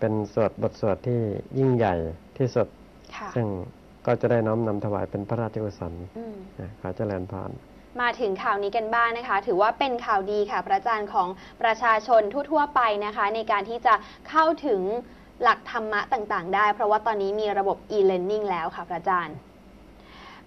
เป็นสวดบทสวดที่ยิ่งใหญ่ที่สุดค่ะซึ่ง ก็จะได้น้อมนำถวายเป็นพระราชกุศลอืมนะขอเจริญพรมาถึงข่าวนี้กันบ้างนะคะ ถือว่าเป็นข่าวดีค่ะ พระอาจารย์ของประชาชนทั่ว ๆ ไปนะคะ ในการที่จะเข้าถึงหลักธรรมะต่าง ๆ ได้ เพราะว่าตอนนี้มีระบบ e-learning แล้วค่ะพระอาจารย์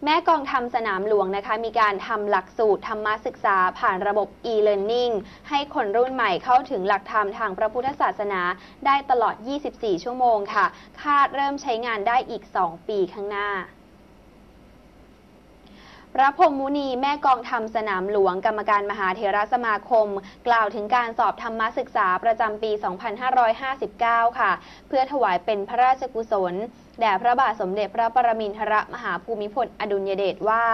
แม่กองทำสนามหลวงนะคะ มีการทำหลักสูตรธรรมศึกษาผ่านระบบ e-learning ให้คนรุ่นใหม่เข้าถึงหลักธรรมทางพระพุทธศาสนาได้ตลอด 24 ชั่วโมงค่ะ คาดเริ่มใช้งานได้อีก 2 ปีข้างหน้าพระพรมมุนีแม่กองธรรมสนามหลวงกรรมการมหาเถรสมาคม กล่าวถึงการสอบธรรมศึกษาประจำปี 2559 ค่ะ เพื่อถวายเป็นพระราชกุศล แด่พระบาทสมเด็จพระปรมินทรมหาภูมิพลอดุลยเดชว่า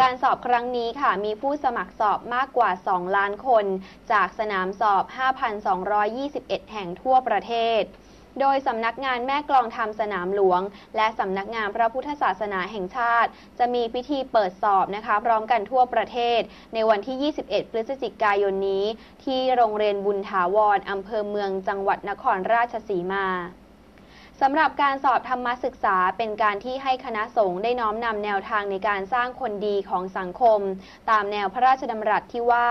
การสอบครั้งนี้ค่ะมีผู้สมัครสอบมากกว่า 2 ล้านคน จากสนามสอบ 5,221 แห่งทั่วประเทศโดยสำนักงานแม่กลองธรรมสนามหลวง และสำนักงานพระพุทธศาสนาแห่งชาติ จะมีพิธีเปิดสอบนะคะ พร้อมกันทั่วประเทศ ในวันที่ 21 พฤศจิกายนนี้ ที่โรงเรียนบุญถาวรอำเภอเมืองจังหวัดนครราชสีมา สำหรับการสอบธรรมศึกษาเป็นการที่ให้คณะสงฆ์ได้น้อมนำแนวทางในการสร้างคนดีของสังคม ตามแนวพระราชดำรัสที่ว่า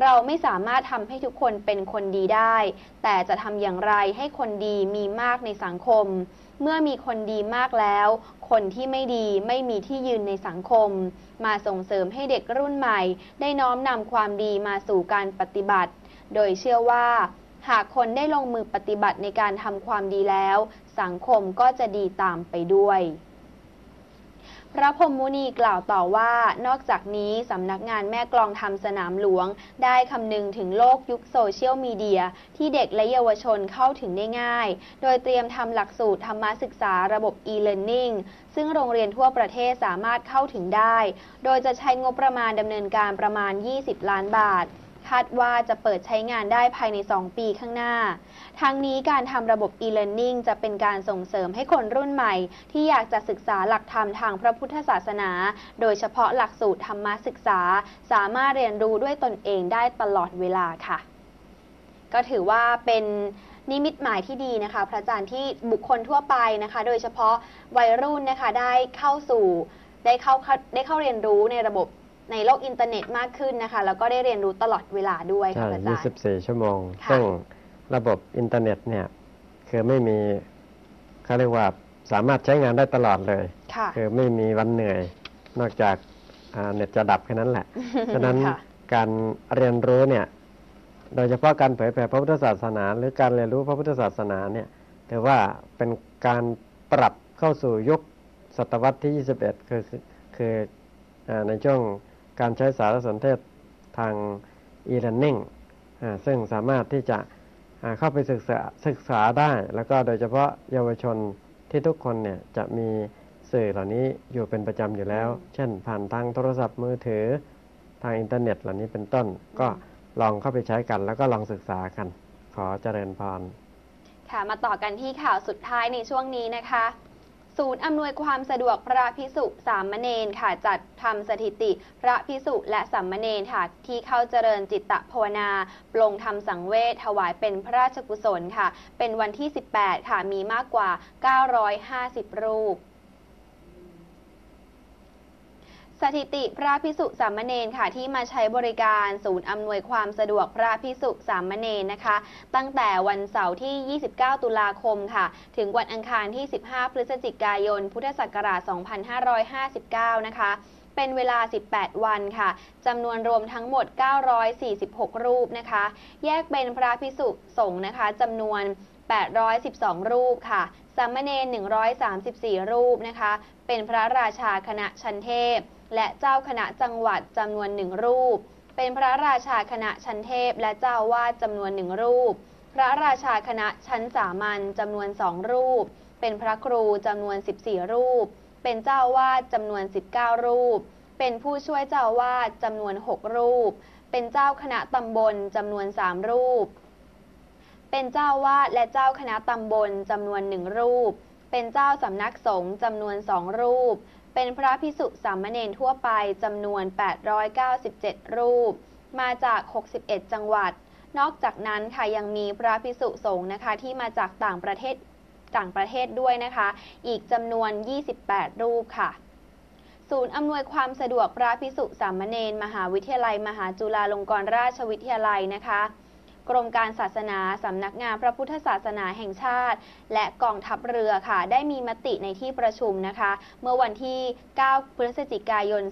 เราไม่สามารถทำให้ทุกคนเป็นคนดีได้ แต่จะทำอย่างไรให้คนดีมีมากในสังคม เมื่อมีคนดีมากแล้ว คนที่ไม่ดีไม่มีที่ยืนในสังคม มาส่งเสริมให้เด็กรุ่นใหม่ ได้น้อมนำความดีมาสู่การปฏิบัติ โดยเชื่อว่า หากคนได้ลงมือปฏิบัติในการทำความดีแล้ว สังคมก็จะดีตามไปด้วยพระพรหมมุนีกล่าวต่อว่า นอกจากนี้สำนักงานแม่กลองทำสนามหลวง ได้คำนึงถึงโลกยุคโซเชียลมีเดีย ที่เด็กและเยาวชนเข้าถึงได้ง่าย โดยเตรียมทำหลักสูตรธรรมศึกษาระบบ e-learning ซึ่งโรงเรียนทั่วประเทศสามารถเข้าถึงได้ โดยจะใช้งบประมาณดำเนินการประมาณ 20 ล้านบาท คาดว่าจะเปิดใช้งานได้ภายใน 2 ปีข้างหน้า ทั้งนี้การทำระบบ e-learning จะเป็นการส่งเสริมให้คนรุ่นใหม่ ที่อยากจะศึกษาหลักธรรมทางพระพุทธศาสนา โดยเฉพาะหลักสูตรธรรมศึกษา สามารถเรียนรู้ด้วยตนเองได้ตลอดเวลาค่ะ ก็ถือว่าเป็นนิมิตหมายที่ดีนะคะ พระอาจารย์ที่บุคคลทั่วไปนะคะ โดยเฉพาะวัยรุ่นนะคะได้เข้าสู่ได้เข้าได้เข้าเรียนรู้ในระบบ ในโลกอินเทอร์เน็ตมากขึ้นนะคะ แล้วก็ได้เรียนรู้ตลอดเวลาด้วยค่ะใช่พระอาจารย์24 ชั่วโมงค่ะซึ่งระบบอินเทอร์เน็ตเนี่ยคือไม่มีเขาเรียกว่าสามารถใช้งานได้ตลอดเลยค่ะคือไม่มีวันเหนื่อย นอกจากอ่าเน็ตจะดับแค่นั้นแหละ ฉะนั้นค่ะการเรียนรู้เนี่ย โดยเฉพาะการเผยแผ่พระพุทธศาสนา หรือการเรียนรู้พระพุทธศาสนาเนี่ยถือว่าเป็นการปรับเข้าสู่ยุคศตวรรษที่ 21 คือคือคืออาในช่วง การใช้สารสนเทศทาง e-learning ซึ่งสามารถที่จะเข้าไปศึกษาศึกษาได้ แล้วก็โดยเฉพาะเยาวชนที่ทุกคนเนี่ยจะมีสื่อเหล่านี้อยู่เป็นประจำอยู่แล้ว เช่น ผ่านทางโทรศัพท์มือถือทางอินเทอร์เน็ตเหล่านี้เป็นต้น ก็ลองเข้าไปใช้กัน แล้วก็ลองศึกษากัน ขอเจริญพรค่ะมาต่อกันที่ข่าวสุดท้ายในช่วงนี้นะคะ ศูนย์อำนวยความสะดวกพระพิสุสามเณรค่ะจัดทำสถิติ พระพิสุและสามเณรค่ะที่เข้าเจริญจิตตภาวนาปลงทำสังเวชถวายเป็นพระราชกุศลค่ะ เป็นวันที่ 18 ค่ะมีมากกว่า 950 รูป สถิติพระพิสุสามเณรค่ะที่มาใช้บริการศูนย์อำนวยความสะดวกพระพิสุสามเณรนะคะ ตั้งแต่วันเสาร์ที่ 29 ตุลาคมค่ะ ถึงวันอังคารที่ 15 พฤศจิกายน พุทธศักราช 2559 นะคะเป็นเวลา 18 วันค่ะ จำนวนรวมทั้งหมด 946 รูปนะคะ แยกเป็นพระพิสุสงฆ์นะคะจำนวน 812 รูปค่ะ สามเณร134 รูปนะคะ เป็นพระราชาคณะชันเทพ และเจ้าคณะจังหวัดจำนวนหนึ่งรูป เป็นพระราชาคณะชั้นเทพและเจ้าวาดจำนวนหนึ่งรูป พระราชาคณะชั้นสามัญจำนวนสองรูป เป็นพระครูจำนวน 14 รูป เป็นเจ้าวาดจำนวน 19 รูป เป็นผู้ช่วยเจ้าวาดจำนวน 6 รูป เป็นเจ้าคณะตำบลจำนวน 3 รูป เป็นเจ้าวาดและเจ้าคณะตำบลจำนวนหนึ่งรูป เป็นเจ้าสำนักสงฆ์จำนวนสองรูป เป็นพระพิสุสามเณรทั่วไปจำนวน 897 รูป มาจาก 61 จังหวัด นอกจากนั้นค่ะยังมีพระพิสุสงฆ์นะคะที่มาจากต่างประเทศต่างประเทศด้วยนะคะ อีกจำนวน 28 รูปค่ะ ศูนย์อำนวยความสะดวกพระพิสุสามเณรมหาวิทยาลัย มหาจุฬาลงกรณราชวิทยาลัยนะคะ กรมการศาสนาสำนักงานพระพุทธศาสนาแห่งชาติ และกองทัพเรือค่ะ ได้มีมติในที่ประชุมนะคะ เมื่อวันที่ 9 พฤศจิกายน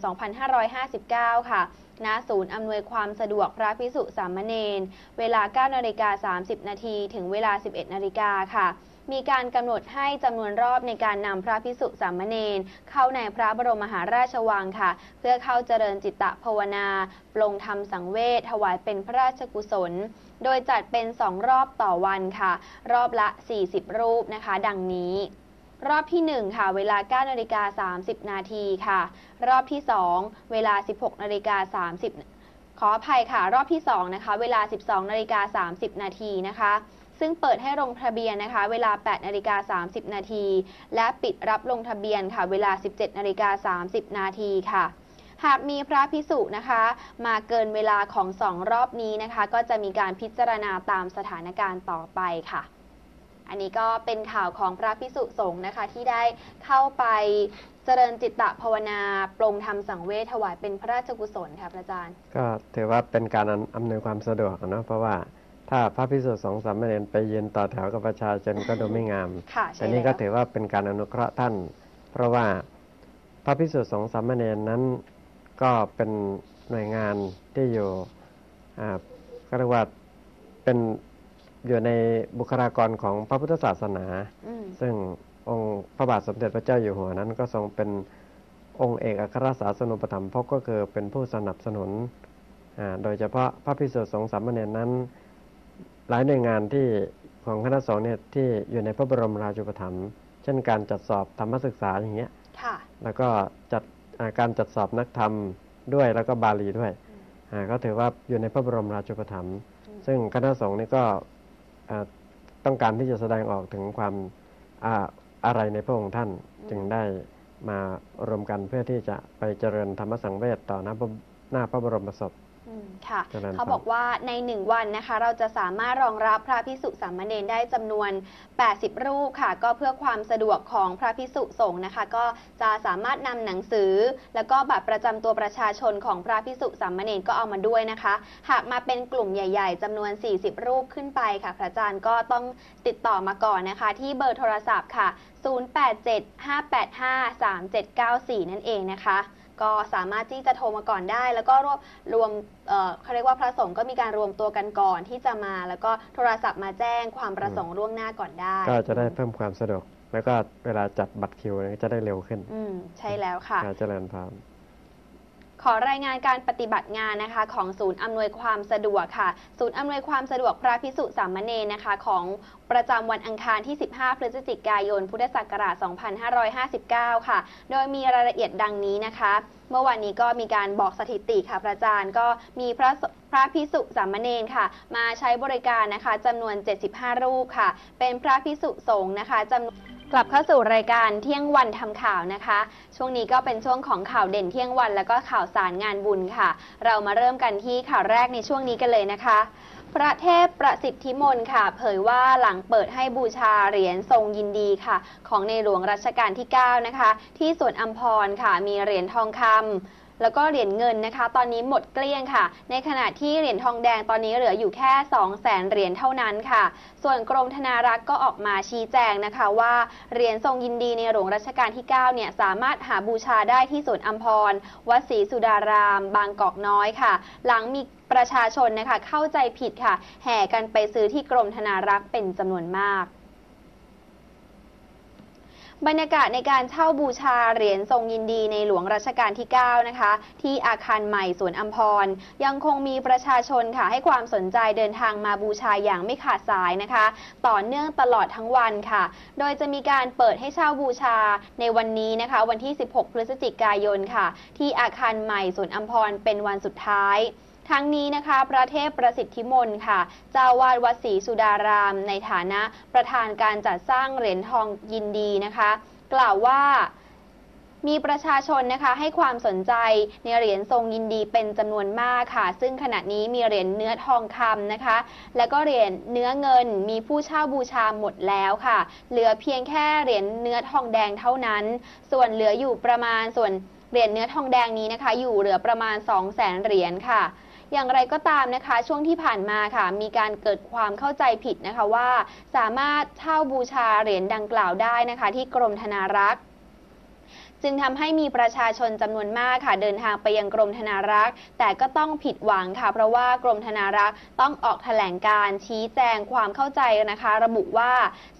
2559 ค่ะณศูนย์อำนวยความสะดวกพระพิสุสามเณรเวลา 9 นาฬิกา 30 นาทีถึงเวลา 11 นาฬิกาค่ะ มีการกำหนดให้จำนวนรอบในการนำพระพิสุสามเณรเข้าในพระบรมมหาราชวังค่ะ เพื่อเข้าเจริญจิตตภาวนาปลงทำสังเวชถวายเป็นพระราชกุศล โดยจัดเป็น2รอบต่อวันค่ะ รอบละ 40 รูปนะคะ ดังนี้รอบที่ 1 ค่ะ เวลา 9 นาฬิกา 30 นาทีค่ะ รอบที่ 2 เวลา 16 นาฬิกา 30 ขออภัยค่ะ รอบที่ 2 นะคะ เวลา 12 นาฬิกา 30 นาทีนะคะ ซึ่งเปิดให้ลงทะเบียนนะคะ เวลา 8นาฬิกา30 นาที และปิดรับลงทะเบียนค่ะ เวลา 17นาฬิกา30 นาทีค่ะหากมีพระพิสุนะคะ มาเกินเวลาของสองรอบนี้นะคะ ก็จะมีการพิจารณาตามสถานการณ์ต่อไปค่ะ อันนี้ก็เป็นข่าวของพระพิสุสงฆ์นะคะ ที่ได้เข้าไปเจริญจิตตภาวนาปรงทำสังเวชถวายเป็นพระราชกุศลค่ะพระอาจารย์ ก็ถือว่าเป็นการอำนวยความสะดวกนะเพราะว่า ถ้าพระพิสุสงฆ์สามเณรไปยืนต่อแถวกับประชาชนก็ดูไม่งามค่ะใช่แต่นี่ก็แล้วถือว่าเป็นการอนุเคราะห์ท่าน เพราะว่าพระพิสุสงฆ์สามเณรนั้นก็เป็นหน่วยงานที่อยู่อ่าก็เรียกว่าเป็นอยู่ในบุคลากรของพระพุทธศาสนา อืมซึ่งองค์พระบาทสมเด็จพระเจ้าอยู่หัวนั้น ก็ทรงเป็นองค์เอกอัครศาสนุปถัมภกก็คือเป็นผู้สนับสนุนอ่าโดยเฉพาะพระพิสุสงฆ์สามเณรนั้น หลายหน่วยงานที่ของคณะสงฆ์เนี่ยที่อยู่ในพระบรมราชูปถัมภ์เช่นการจัดสอบธรรมศึกษาอย่างเงี้ยค่ะแล้วก็จัดอ่าการจัดสอบนักธรรมด้วยแล้วก็บาลีด้วยอ่าก็ถือว่าอยู่ในพระบรมราชูปถัมภ์อืมซึ่งคณะสงฆ์นี่ก็อ่าต้องการที่จะแสดงออกถึงความอาอะไรในพระองค์ท่านจึงได้มารวมกันเพื่อที่จะไปเจริญธรรมสังเวชต่อหน้าพระหน้าพระบรมศพอืม ค่ะเจริญพรเขาบอกว่าในหนึ่งวันนะคะ เราจะสามารถรองรับพระพิสุสามเณรได้จำนวน 80 รูปค่ะ ก็เพื่อความสะดวกของพระพิสุสงฆ์นะคะ ก็จะสามารถนำหนังสือ แล้วก็บัตรประจำตัวประชาชนของพระพิสุสามเณรก็เอามาด้วยนะคะ หากมาเป็นกลุ่มใหญ่ ๆจำนวน 40 รูปขึ้นไปค่ะ พระอาจารย์ก็ต้องติดต่อมาก่อนนะคะ ที่เบอร์โทรศัพท์ค่ะ 0875853794 นั่นเองนะคะ ก็สามารถที่จะโทรมาก่อนได้ แล้วก็รวบรวมเอ่อเขาเรียกว่าพระสงฆ์ก็มีการรวมตัวกันก่อนที่จะมา แล้วก็โทรศัพท์มาแจ้งความประสงค์ล่วงหน้าก่อนได้ ก็จะได้เพิ่มความสะดวกแล้วก็เวลาจัดบัตรคิวเนี่ยจะได้เร็วขึ้น อืมใช่แล้วค่ะการเจริญพร ขอรายงานการปฏิบัติงานนะคะ ของศูนย์อำนวยความสะดวกค่ะ ศูนย์อำนวยความสะดวกพระพิสุสามเณรนะคะ ของประจำวันอังคารที่ 15 พฤศจิกายน พุทธศักราช 2559 ค่ะ โดยมีรายละเอียดดังนี้นะคะ เมื่อวานนี้ก็มีการบอกสถิติค่ะ พระอาจารย์ก็มีพระพระพิสุสามเณรค่ะ มาใช้บริการนะคะจำนวน 75 รูปค่ะ เป็นพระพิสุสงฆ์นะคะจำนวน กลับเข้าสู่รายการเที่ยงวันทำข่าวนะคะ ช่วงนี้ก็เป็นช่วงของข่าวเด่นเที่ยงวัน แล้วก็ข่าวสารงานบุญค่ะ เรามาเริ่มกันที่ข่าวแรกในช่วงนี้กันเลยนะคะ พระเทพประสิทธิมนค่ะ เผยว่าหลังเปิดให้บูชาเหรียญทรงยินดีค่ะ ของในหลวงรัชกาลที่ 9 นะคะ ที่สวนอัมพรค่ะ มีเหรียญทองคำ แล้วก็เหรียญเงินนะคะ ตอนนี้หมดเกลี้ยงค่ะ ในขณะที่เหรียญทองแดงตอนนี้เหลืออยู่แค่ 2 0 0แสนเหรียญเท่านั้นค่ะ ส่วนกรมธนารักษ์ก็ออกมาชี้แจงนะคะว่าเหรียญทรงยินดีในหลวงรัชกาลที่ 9 เนี่ยสามารถหาบูชาได้ที่สวนอัมพร วัดศรีสุดาราม บางกอกน้อยค่ะ หลังมีประชาชนนะคะเข้าใจผิดค่ะ แห่กันไปซื้อที่กรมธนารักษ์เป็นจำนวนมาก บรรยากาศในการเช่าบูชาเหรียญทรงยินดีในหลวงรัชกาลที่ 9 นะคะ ที่อาคารใหม่สวนอัมพร ยังคงมีประชาชนค่ะให้ความสนใจเดินทางมาบูชาอย่างไม่ขาดสายนะคะ ต่อเนื่องตลอดทั้งวันค่ะ โดยจะมีการเปิดให้เช่าบูชาในวันนี้นะคะ วันที่ 16 พฤศจิกายนค่ะ ที่อาคารใหม่สวนอัมพรเป็นวันสุดท้าย ทั้งนี้นะคะ พระเทพประสิทธิมนต์ค่ะ เจ้าวาดวัดศรีสุดาราม ในฐานะประธานการจัดสร้างเหรียญทองยินดีนะคะ กล่าวว่ามีประชาชนนะคะให้ความสนใจในเหรียญทรงยินดีเป็นจำนวนมากค่ะ ซึ่งขณะนี้มีเหรียญเนื้อทองคำนะคะ แล้วก็เหรียญเนื้อเงินมีผู้เช่าบูชาหมดแล้วค่ะ เหลือเพียงแค่เหรียญเนื้อทองแดงเท่านั้น ส่วนเหลืออยู่ประมาณส่วนเหรียญเนื้อทองแดงนี้นะคะ อยู่เหลือประมาณ 2 0 0แสนเหรียญค่ะ อย่างไรก็ตามนะคะ ช่วงที่ผ่านมาค่ะ มีการเกิดความเข้าใจผิดนะคะว่า สามารถเช่าบูชาเหรียญดังกล่าวได้นะคะ ที่กรมธนารักษ์จึงทำให้มีประชาชนจำนวนมากค่ะเดินทางไปยังกรมธนารักษ์ แต่ก็ต้องผิดหวังค่ะ เพราะว่ากรมธนารักษ์ต้องออกแถลงการชี้แจงความเข้าใจนะคะ ระบุว่า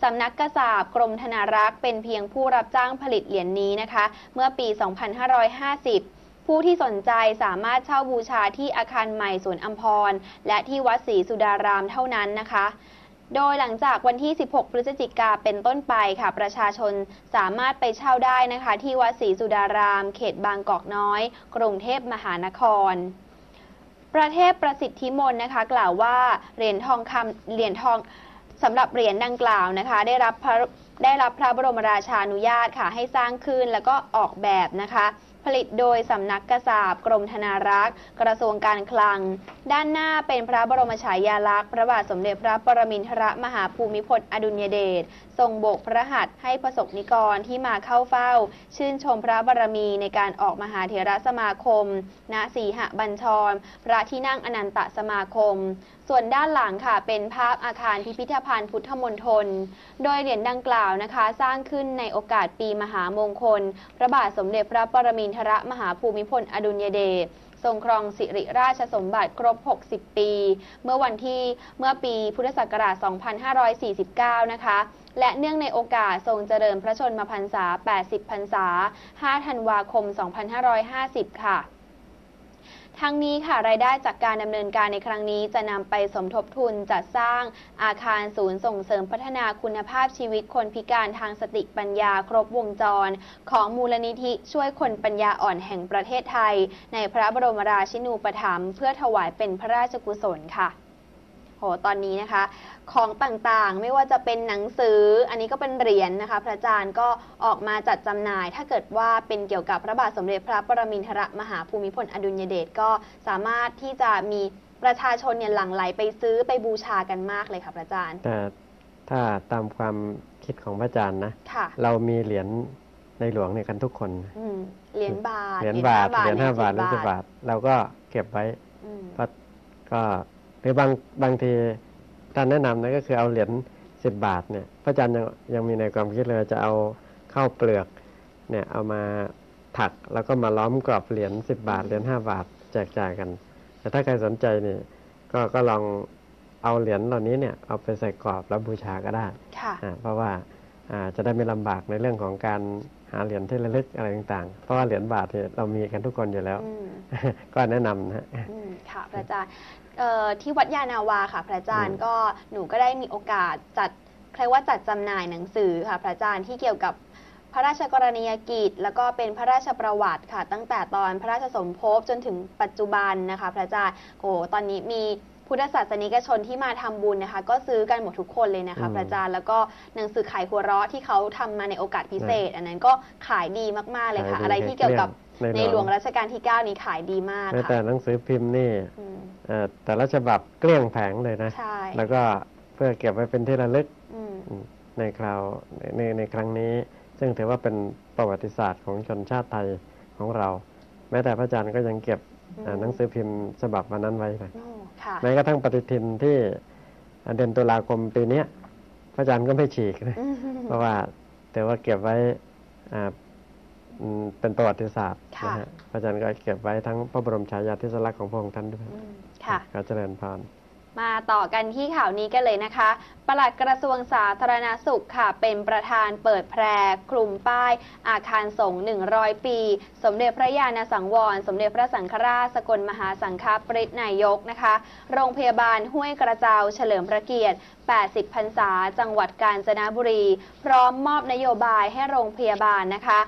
สำนักกษาบกรมธนารักษ์เป็นเพียงผู้รับจ้างผลิตเหรียญนี้นะคะ เมื่อปี 2550 ผู้ที่สนใจสามารถเช่าบูชาที่อาคารใหม่สวนอัมพร และที่วัดศรีสุดารามเท่านั้นนะคะ โดยหลังจากวันที่ 16 พฤศจิกาเป็นต้นไปค่ะ ประชาชนสามารถไปเช่าได้นะคะ ที่วัดศรีสุดาราม เขตบางกอกน้อย กรุงเทพมหานครประเทศประสิทธิมนนะคะ กล่าวว่าเหรียญทองคำเหรียญทองสำหรับเหรียญดังกล่าวนะคะ ได้รับพระได้รับพระบรมราชานุญาตค่ะให้สร้างขึ้นแล้วก็ออกแบบนะคะ ผลิตโดยสำนักกษาบกรมธนารักษ์กระทรวงการคลัง ด้านหน้าเป็นพระบรมฉายาลักษณ์พระบาทสมเด็จพระปรมินทรมหาภูมิพลอดุลยเดชทรงโบกพระหัตถ์ให้ประสบนิกรที่มาเข้าเฝ้า ชื่นชมพระบารมีในการออกมหาเถรสมาคม ณสีหบัญชร พระที่นั่งอนันตสมาคมส่วนด้านหลังค่ะเป็นภาพอาคารพิพิธภัณฑ์พุทธมณฑล โดยเหรียญดังกล่าวนะคะ สร้างขึ้นในโอกาสปีมหามงคล พระบาทสมเด็จพระปรมินทรมหาภูมิพลอดุลยเดชทรงครองสิริราชสมบัติครบ 60 ปี เมื่อวันที่เมื่อปีพุทธศักราช 2549 นะคะ และเนื่องในโอกาสทรงเจริญพระชนมพรรษา 80 พรรษา 5 ธันวาคม 2550 ค่ะ ทั้งนี้ค่ะรายได้จากการดำเนินการในครั้งนี้จะนำไปสมทบทุนจัดสร้างอาคารศูนย์ส่งเสริมพัฒนาคุณภาพชีวิตคนพิการทางสติปัญญาครบวงจร ของมูลนิธิช่วยคนปัญญาอ่อนแห่งประเทศไทย ในพระบรมราชินูปถัมภ์เพื่อถวายเป็นพระราชกุศลค่ะ ตอนนี้นะคะ ของต่างๆ ไม่ว่าจะเป็นหนังสือ อันนี้ก็เป็นเหรียญนะคะ พระอาจารย์ก็ออกมาจัดจำหน่าย ถ้าเกิดว่าเป็นเกี่ยวกับพระบาทสมเด็จพระปรมินทรมหาภูมิพลอดุลยเดชก็สามารถที่จะมีประชาชนเนี่ยหลั่งไหลไปซื้อไปบูชากันมากเลยค่ะพระอาจารย์ แต่ถ้าตามความคิดของพระอาจารย์นะค่ะเรามีเหรียญในหลวงเนี่ยกันทุกคนนะอืมเหรียญบาท เหรียญบาท เหรียญห้าบาทเหรียญสิบบาท เราก็เก็บไว้อืมก็ก็ หรือบางบางทีท่านแนะนำนะก็คือเอาเหรียญสิบบาทเนี่ยพระอาจารย์ยังยังมีในความคิดเลยจะเอาข้าวเปลือกเนี่ยเอามาถักแล้วก็มาล้อมกรอบเหรียญสิบบาทเหรียญห้าบาทแจกจ่ายกัน แต่ถ้าใครสนใจนี่ก็ก็ลองเอาเหรียญเหล่านี้เนี่ยเอาไปใส่กรอบแล้วบูชาก็ได้ ค่ะ อ่าเพราะว่าอ่าจะได้ไม่ลำบากในเรื่องของการหหาเหรียญที่ระลึกอะไรต่างๆ เพราะว่าเหรียญบาทเนี่ยเรามีกันทุกคนอยู่แล้วอืมก็แนะนำนะฮะอืมค่ะพระอาจารย์เอ่อที่วัดยานาวาค่ะ พระอาจารย์อืมก็หนูก็ได้มีโอกาสจัดใครว่าจัดจำหน่ายหนังสือค่ะ พระอาจารย์ที่เกี่ยวกับพระราชกรณียกิจ แล้วก็เป็นพระราชประวัติค่ะ ตั้งแต่ตอนพระราชสมภพจนถึงปัจจุบันนะคะ พระอาจารย์โอ้ตอนนี้มี พุทธศาสนิกชนที่มาทำบุญนะคะ ก็ซื้อกันหมดทุกคนเลยนะคะอืมพระอาจารย์แล้วก็หนังสือขายหัวเราะที่เขาทำมาในโอกาสพิเศษ อันนั้นก็ขายดีมากๆเลยค่ะขายดีอะไรที่เกี่ยวกับเกลี้ยงในในหหลลววงงรัชกาลที่ 9 นี้ขายดีมากแม้แต่ค่ะหนังสือพิมพ์นี่อืมเอ่อแต่ละฉบับเกลี้ยงแผงเลยนะใช่แล้วก็เพื่อเก็บไว้เป็นที่ระลึกอืมในคราวในในครั้งนี้ ซึ่งถือว่าเป็นประวัติศาสตร์ของชนชาติไทยของเรา แม้แต่พระอาจารย์ก็ยังเก็บอืมอ่าหนังสือพิมพ์ฉบับวันนั้นไว้เลยโอ้ค่ะ แม้กระทั่งปฏิทินที่เดือนตุลาคมปีเนี้ยพระอาจารย์ก็ไม่ฉีกนะอืมเพราะว่าแต่ว่าเก็บไว้อ่าอืมเป็นประวัติศาสตร์ค่ะนะฮะพระอาจารย์ก็เก็บไว้ทั้งพระบรมฉายาธิสลักษณ์ของพระองค์ท่านด้วยอืมค่ะขอเจริญพร มาต่อกันที่ข่าวนี้กันเลยนะคะ ปลัดกระทรวงสาธารณสุขค่ะ เป็นประธานเปิดแพรคลุมป้าย อาคารสงฆ์100 ปี สมเด็จพระญาณสังวร สมเด็จพระสังฆราชสกลมหาสังฆปริตนายกนะคะ โรงพยาบาลห้วยกระเจ้าเฉลิมพระเกียรติ 80 พรรษา จังหวัดกาญจนบุรี พร้อมมอบนโยบายให้โรงพยาบาลนะคะ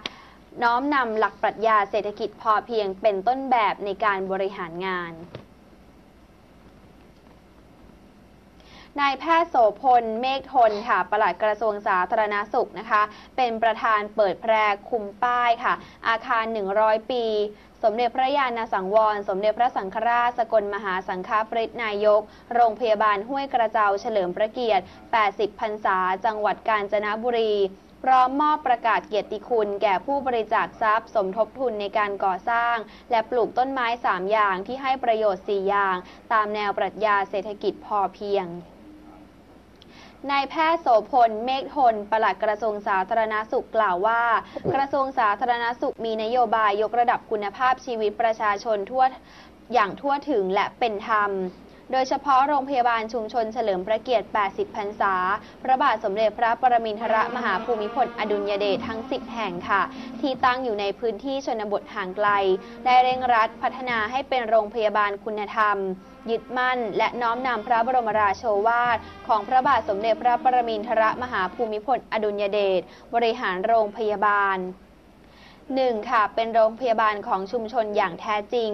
น้อมนำหลักปรัชญาเศรษฐกิจพอเพียงเป็นต้นแบบในการบริหารงาน นายแพทย์โสพลเมฆทนค่ะปลัดกระทรวงสาธารณาสุขนะคะ เป็นประธานเปิดแพร่คุมป้ายค่ะ อาคาร 100 ปี สมเด็จพระญาณสังวร สมเด็จพระสังฆราชสกลมหาสังฆปริตนายก โรงพยาบาลห้วยกระเจ้าเฉลิมพระเกียรติ 80 พรรษา จังหวัดกาญจนบุรีพร้อมมอบประกาศเกียรติคุณแก่ผู้บริจาคทรัพย์สมทบทุนในการก่อสร้าง และปลูกต้นไม้ 3 อย่างที่ให้ประโยชน์ 4 อย่าง ตามแนวปรัชญาเศรษฐกิจพอเพียง นายแพทย์โสพล เมฆทนปลัดกระทรวงสาธารณาสุขกล่าวว่า กระทรวงสาธารณาสุขมีนโยบายยกระดับคุณภาพชีวิตประชาชนทั่วอย่างทั่วถึงและเป็นธรรมโดยเฉพาะโรงพยาบาลชุมชนเฉลิมพระเกียรติ 80 พรรษา พระบาทสมเด็จพระปรมินทรมหาภูมิพล อดุลยเดชทั้ง 10 แห่งค่ะ ที่ตั้งอยู่ในพื้นที่ชนบทห่างไกล ได้เร่งรัดพัฒนาให้เป็นโรงพยาบาลคุณธรรม ยึดมั่น และน้อมนำพระบรมราโชวาท ของพระบาทสมเด็จพระปรมินทรมหาภูมิพลอดุลยเดชบริหารโรงพยาบาลหนึ่งค่ะ เป็นโรงพยาบาลของชุมชนอย่างแท้จริง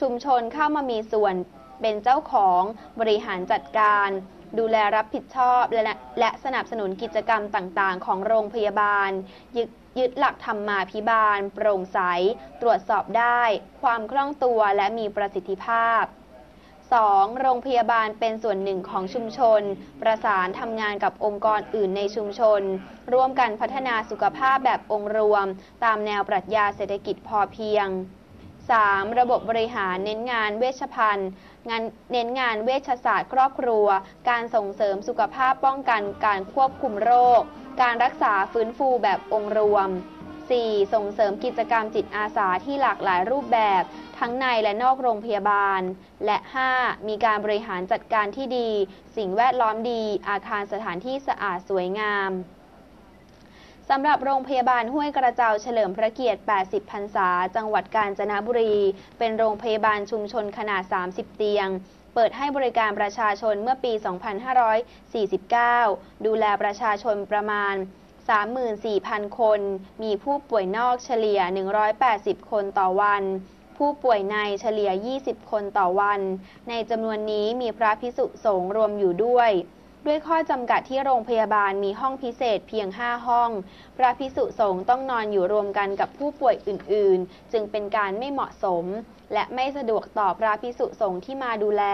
ชุมชนเข้ามามีส่วนเป็นเจ้าของบริหารจัดการ ดูแลรับผิดชอบและและสนับสนุนกิจกรรมต่างๆ ของโรงพยาบาลยึดยึดหลักธรรมมาภิบาล โปร่งใส ตรวจสอบได้ ความคล่องตัวและมีประสิทธิภาพ 2. โรงพยาบาลเป็นส่วนหนึ่งของชุมชน ประสานทำงานกับองค์กรอื่นในชุมชน ร่วมกันพัฒนาสุขภาพแบบองค์รวม ตามแนวปรัชญาเศรษฐกิจพอเพียง 3. ระบบบริหารเน้นงานเวชภัณฑ์งานเน้นงานเวชศาสตร์ครอบครัว การส่งเสริมสุขภาพป้องกันการควบคุมโรค การรักษาฟื้นฟูแบบองค์รวม 4. ส่งเสริมกิจกรรมจิตอาสาที่หลากหลายรูปแบบ ทั้งในและนอกโรงพยาบาล และ 5. มีการบริหารจัดการที่ดี สิ่งแวดล้อมดี อาคารสถานที่สะอาดสวยงามสำหรับโรงพยาบาลห้วยกระเจ้าเฉลิมพระเกียรติ 80 พรรษา จังหวัดกาญจนบุรี เป็นโรงพยาบาลชุมชนขนาด 30 เตียง เปิดให้บริการประชาชนเมื่อปี 2549 ดูแลประชาชนประมาณ 34,000 คน มีผู้ป่วยนอกเฉลี่ย 180 คนต่อวัน ผู้ป่วยในเฉลี่ย 20 คนต่อวัน ในจำนวนนี้มีพระพิสุสงฆ์รวมอยู่ด้วย ด้วยข้อจำกัดที่โรงพยาบาลมีห้องพิเศษเพียง 5 ห้อง พระพิสุสงฆ์ต้องนอนอยู่รวมกันกับผู้ป่วยอื่น ๆ จึงเป็นการไม่เหมาะสม และไม่สะดวกต่อพระพิสุสงฆ์ที่มาดูแล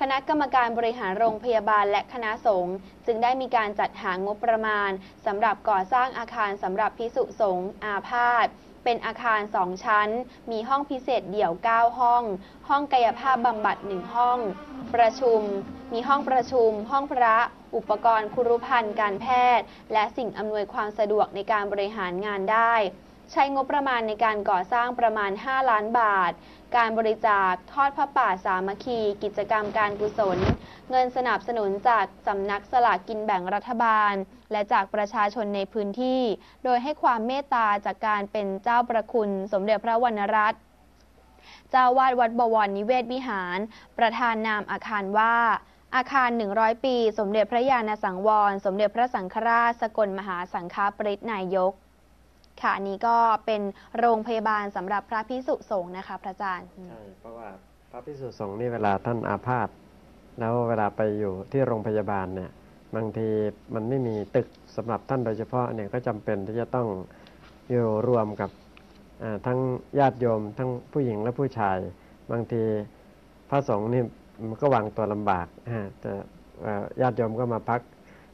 คณะกรรมการบริหารโรงพยาบาลและคณะสงฆ์จึงได้มีการจัดหางบประมาณสำหรับก่อสร้างอาคารสำหรับพิสุสงฆ์อาพาธ เป็นอาคารสองชั้น มีห้องพิเศษเดี่ยว 9 ห้อง ห้องกายภาพบำบัด 1 ห้อง ประชุม มีห้องประชุม ห้องพระ อุปกรณ์คุรุพันธ์การแพทย์ และสิ่งอำนวยความสะดวกในการบริหารงานได้ ใช้งบประมาณในการก่อสร้างประมาณ 5 ล้านบาท การบริจาค ทอดพระป่าสามัคคี กิจกรรมการกุศล เงินสนับสนุนจากสำนักสลากกินแบ่งรัฐบาล และจากประชาชนในพื้นที่ โดยให้ความเมตตาจากการเป็นเจ้าประคุณ สมเด็จพระวรรณรัตน์ เจ้าวาดวัดบวรนิเวศวิหาร ประธานนามอาคารว่าอาคาร 100 ปี สมเด็จพระยาณสังวร สมเด็จพระสังฆราช สกลมหาสังฆปริตนายก ค่ะอันนี้ก็เป็นโรงพยาบาลสำหรับพระพิสุสงฆ์นะคะ พระอาจารย์ ใช่เพราะว่าพระพิสุสงฆ์นี่เวลาท่านอาพาธแล้วเวลาไปอยู่ที่โรงพยาบาลเนี่ยบางทีมันไม่มีตึกสำหรับท่านโดยเฉพาะเนี่ยก็จำเป็นที่จะต้องอยู่รวมกับอ่าทั้งญาติโยม ทั้งผู้หญิงและผู้ชาย บางทีพระสงฆ์นี่มันก็วางตัวลำบากอ่าแต่เอ่อญาติโยมก็มาพัก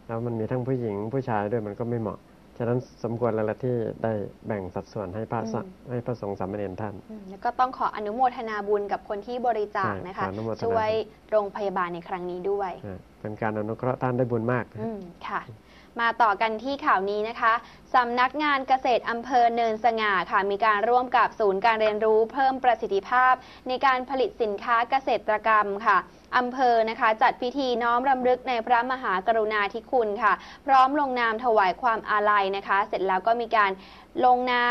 แล้วมันมีทั้งผู้หญิงผู้ชายด้วยมันก็ไม่เหมาะะนั้นสมควรแล้วล่ะที่ได้แบ่งสัดส่วนให้พระสงฆ์อืมให้พระสงฆ์สามเณรท่าน อืมแล้วก็ต้องขออนุโมทนาบุญกับคนที่บริจาคใช่นะคะขออนุโมทนา ช่วยโรงพยาบาลในครั้งนี้ด้วยอ่าเป็นการอนุเคราะห์ท่านได้บุญมากอืมค่ะ มาต่อกันที่ข่าวนี้นะคะสำนักงานเกษตรอำเภอเนินสง่าค่ะมีการร่วมกับศูนย์การเรียนรู้เพิ่มประสิทธิภาพ ในการผลิตสินค้าเกษตรกรรมค่ะอำเภอนะคะ จัดพิธีน้อมรำลึกในพระมหากรุณาธิคุณค่ะ พร้อมลงนามถวายความอาลัยนะคะ เสร็จแล้วก็มีการลงนา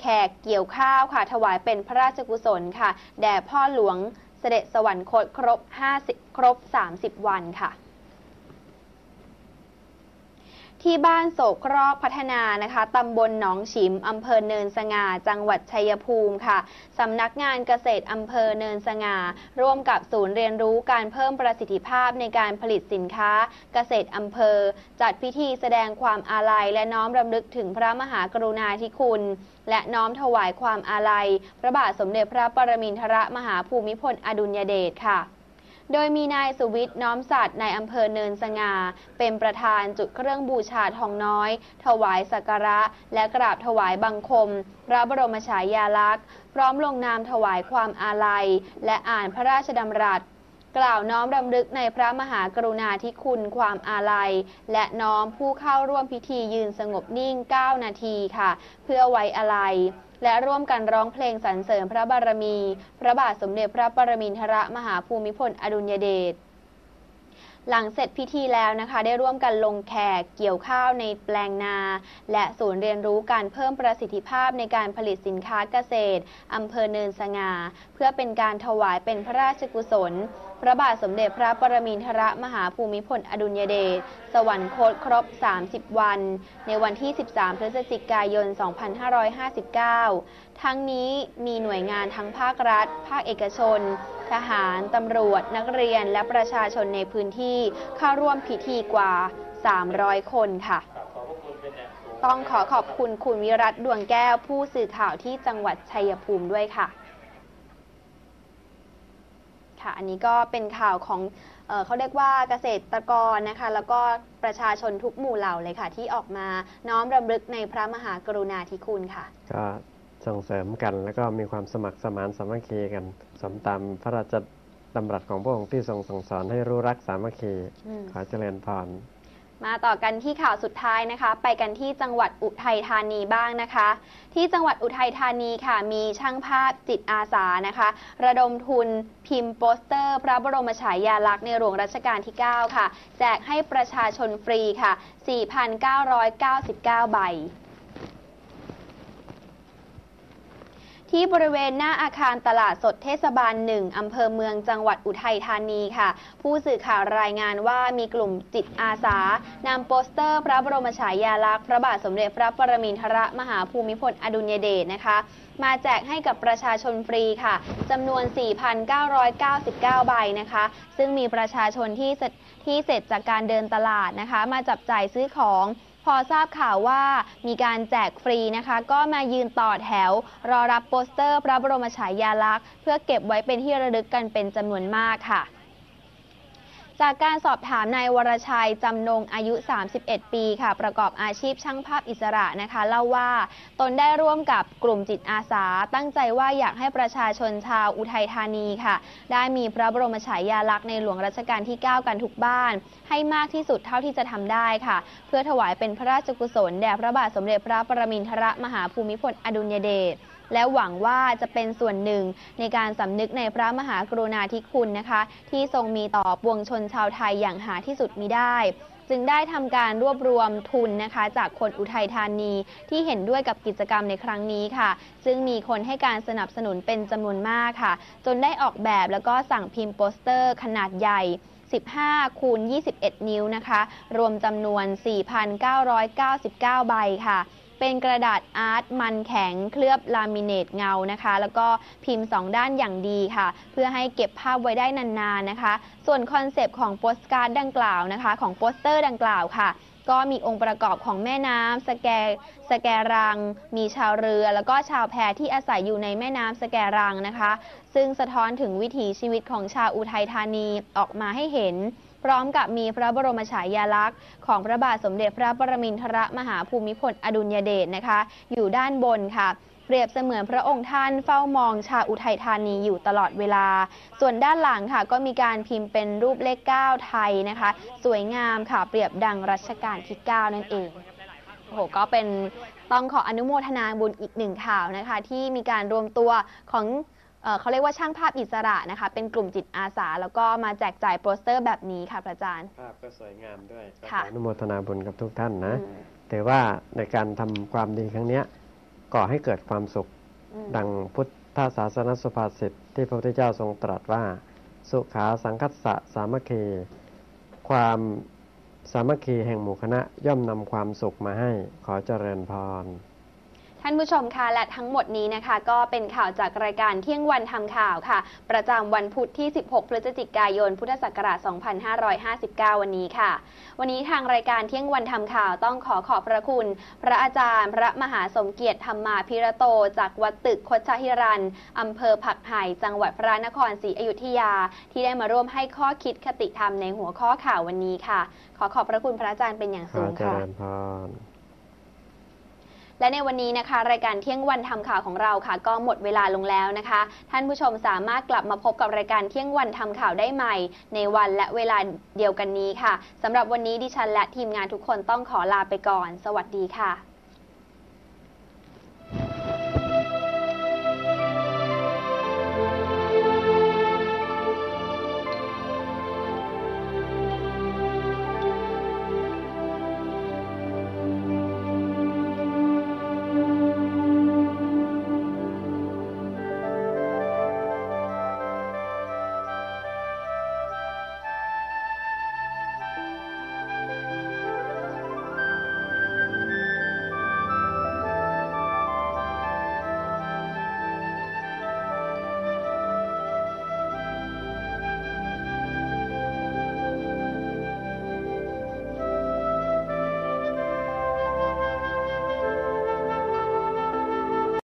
แขกเกี่ยวข้าวค่ะ ถวายเป็นพระราชกุศลค่ะ แด่พ่อหลวงเสด็จสวรรคตครบ 50 ครบ 30 วันค่ะ ที่บ้านโศกรอกพัฒนานะคะตำบลหนองฉิมอำเภอเนินสง่า จังหวัดชัยภูมิค่ะสำนักงานเกษตรอำเภอเนินสง่า ร่วมกับศูนย์เรียนรู้การเพิ่มประสิทธิภาพในการผลิตสินค้า เกษตรอำเภอ จัดพิธีแสดงความอาลัย และน้อมรำลึกถึงพระมหากรุณาธิคุณ และน้อมถวายความอาลัย พระบาทสมเด็จพระปรมินทรมหาภูมิพลอดุลยเดชค่ะ โดยมีนายสุวิทย์น้อมสัตว์ในอำเภอเนินสง่าเป็นประธานจุดเครื่องบูชาทองน้อย ถวายสักการะ และกราบถวายบังคม พระบรมฉายาลักษณ์ พร้อมลงนามถวายความอาลัย และอ่านพระราชดำรัสกล่าวน้อมรำลึกในพระมหากรุณาธิคุณความอาลัย และน้อมผู้เข้าร่วมพิธียืนสงบนิ่ง 9 นาทีค่ะ เพื่อไว้อาลัย และร่วมกันร้องเพลงสรรเสริญพระบารมี พระบาทสมเด็จพระปรมินทรมหาภูมิพลอดุลยเดชหลังเสร็จพิธีแล้วนะคะ ได้ร่วมกันลงแขกเกี่ยวข้าวในแปลงนา และศูนย์เรียนรู้การเพิ่มประสิทธิภาพในการผลิตสินค้าเกษตรอำเภอเนินสงาเพื่อเป็นการถวายเป็นพระราชกุศล พระบาทสมเด็จพระปรมินทรมหาภูมิพลอดุลยเดชสวรรคตครบ 30 วัน ในวันที่ 13 พฤศจิกายน 2559 ทั้งนี้มีหน่วยงานทั้งภาครัฐ ภาคเอกชน ทหาร ตำรวจ นักเรียน และประชาชนในพื้นที่เข้าร่วมพิธีกว่า 300 คนค่ะต้องขอขอบคุณคุณวิรัตดวงแก้วผู้สื่อข่าวที่จังหวัดชัยภูมิด้วยค่ะ ค่ะ อันนี้ก็เป็นข่าวของเออเขาเรียกว่าเกษตรกรนะคะ แล้วก็ประชาชนทุกหมู่เหล่าเลยค่ะ ที่ออกมาน้อมรำลึกในพระมหากรุณาธิคุณค่ะ ก็ส่งเสริมกันแล้วก็มีความสมัครสมานสามัคคีกันสมตามพระราชดำรัสของพระองค์ที่ทรงสั่งสอนให้รู้รักสามัคคีอืมขอเจริญพร มาต่อกันที่ข่าวสุดท้ายนะคะ ไปกันที่จังหวัดอุทัยธานีบ้างนะคะ ที่จังหวัดอุทัยธานีค่ะ มีช่างภาพจิตอาสานะคะ ระดมทุนพิมพ์โปสเตอร์ พระบรมฉายาลักษณ์ในหลวงรัชกาลที่ 9 ค่ะ แจกให้ประชาชนฟรีค่ะ 4,999 ใบ ที่บริเวณหน้าอาคารตลาดสดเทศบาลหนึ่งอำเภอเมืองจังหวัดอุทัยธานีค่ะ ผู้สื่อข่าวรายงานว่ามีกลุ่มจิตอาสานำโปสเตอร์พระบรมฉายาลักษณ์พระบาทสมเด็จพระปรมินทรมหาภูมิพลอดุลยเดชนะคะ มาแจกให้กับประชาชนฟรีค่ะจำนวน 4,999 ใบนะคะ ซึ่งมีประชาชนที่ที่เสร็จจากการเดินตลาดนะคะ มาจับจ่ายซื้อของ อทราบข่าวว่ามีการแจกฟรีนะคะ ก็มายืนต่อแถว รอรับโปสเตอร์พระบรมฉายาลักษณ์ เพื่อเก็บไว้เป็นที่ระลึกกันเป็นจำนวนมากค่ะ จากการสอบถามนายวรชัยจำนงอายุ 31 ปีค่ะ ประกอบอาชีพช่างภาพอิสระนะคะ เล่าว่า ตนได้ร่วมกับกลุ่มจิตอาสา ตั้งใจว่าอยากให้ประชาชนชาวอุทัยธานีค่ะ ได้มีพระบรมฉายาลักษณ์ในหลวงรัชกาลที่ 9 กันทุกบ้าน ให้มากที่สุดเท่าที่จะทำได้ค่ะ เพื่อถวายเป็นพระราชกุศลแด่พระบาทสมเด็จพระปรมินทรมหาภูมิพลอดุลยเดช และหวังว่าจะเป็นส่วนหนึ่งในการสำนึกในพระมหากรุณาธิคุณนะคะ ที่ทรงมีต่อปวงชนชาวไทยอย่างหาที่สุดมิได้ จึงได้ทำการรวบรวมทุนนะคะ จากคนอุทัยธานีที่เห็นด้วยกับกิจกรรมในครั้งนี้ค่ะ ซึ่งมีคนให้การสนับสนุนเป็นจำนวนมากค่ะ จนได้ออกแบบแล้วก็สั่งพิมพ์โปสเตอร์ขนาดใหญ่15 คูณ 21 นิ้วนะคะ รวมจำนวน 4,999 ใบค่ะ เป็นกระดาษอาร์ตมันแข็งเคลือบลามิเนตเงานะคะ แล้วก็พิมพ์ 2 ด้านอย่างดีค่ะ เพื่อให้เก็บภาพไว้ได้นานๆนะคะ ส่วนคอนเซปต์ของโปสการ์ดดังกล่าวนะคะ ของโปสเตอร์ดังกล่าวค่ะก็มีองค์ประกอบของแม่น้ำสะแกสะแกกรัง มีชาวเรือ แล้วก็ชาวแพที่อาศัยอยู่ในแม่น้ำสแกรังนะคะ ซึ่งสะท้อนถึงวิถีชีวิตของชาวอุทัยธานีออกมาให้เห็น พร้อมกับมีพระบรมฉายาลักษณ์ ของพระบาทสมเด็จพระปรมินทรมหาภูมิพลอดุลยเดชนะคะ อยู่ด้านบนค่ะเปรียบเสมือนพระองค์ท่านเฝ้ามองชาวอุทัยธานีอยู่ตลอดเวลา ส่วนด้านหลังค่ะก็มีการพิมพ์เป็นรูปเลข 9 ไทยนะคะ สวยงามค่ะเปรียบดังรัชกาลที่ 9 นั่นเองโอ้โหก็เป็นต้องขออนุโมทนาบุญอีกหนึ่งข่าวนะคะ ที่มีการรวมตัวของ เอ่อเขาเรียกว่าช่างภาพอิสระนะคะ เป็นกลุ่มจิตอาสา แล้วก็มาแจกจ่ายโปสเตอร์แบบนี้ค่ะพระอาจารย์ ภาพก็สวยงามด้วยก็ขค่ะออนุโมทนาบุญกับทุกท่านนะ อืม แต่ว่าในการทำความดีครั้งเนี้ยก่อให้เกิดความสุข อืมดังพุทธศาสนสุภาษิตที่พระพุทธเจ้าทรงตรัสว่า สุขาสังคัสสะสามัคคี ความสามัคคีแห่งหมู่คณะย่อมนำความสุขมาให้ขอเจริญพรท่านผู้ชมคะและทั้งหมดนี้นะคะ ก็เป็นข่าวจากรายการเที่ยงวันทำข่าวค่ะ ประจำวันพุธที่ 16 พฤศจิกายน พุทธศักราช 2559 วันนี้ค่ะ วันนี้ทางรายการเที่ยงวันทำข่าวต้องขอขอบพระคุณ พระอาจารย์ พระมหาสมเกียรติธรรมาพิระโต จากวัดตึกคชหิรันอำเภอผักไห่จังหวัดพระนครศรีอยุธยา ที่ได้มาร่วมให้ข้อคิดคติธรรมในหัวข้อข่าววันนี้ค่ะ ขอขอบพระคุณพระอาจารย์เป็นอย่างสูงค่ะริญพร และในวันนี้นะคะ รายการเที่ยงวันทำข่าวของเราค่ะ ก็หมดเวลาลงแล้วนะคะ ท่านผู้ชมสามารถกลับมาพบกับรายการเที่ยงวันทำข่าวได้ใหม่ ในวันและเวลาเดียวกันนี้ค่ะสำหรับวันนี้ดิฉันและทีมงานทุกคนต้องขอลาไปก่อน สวัสดีค่ะ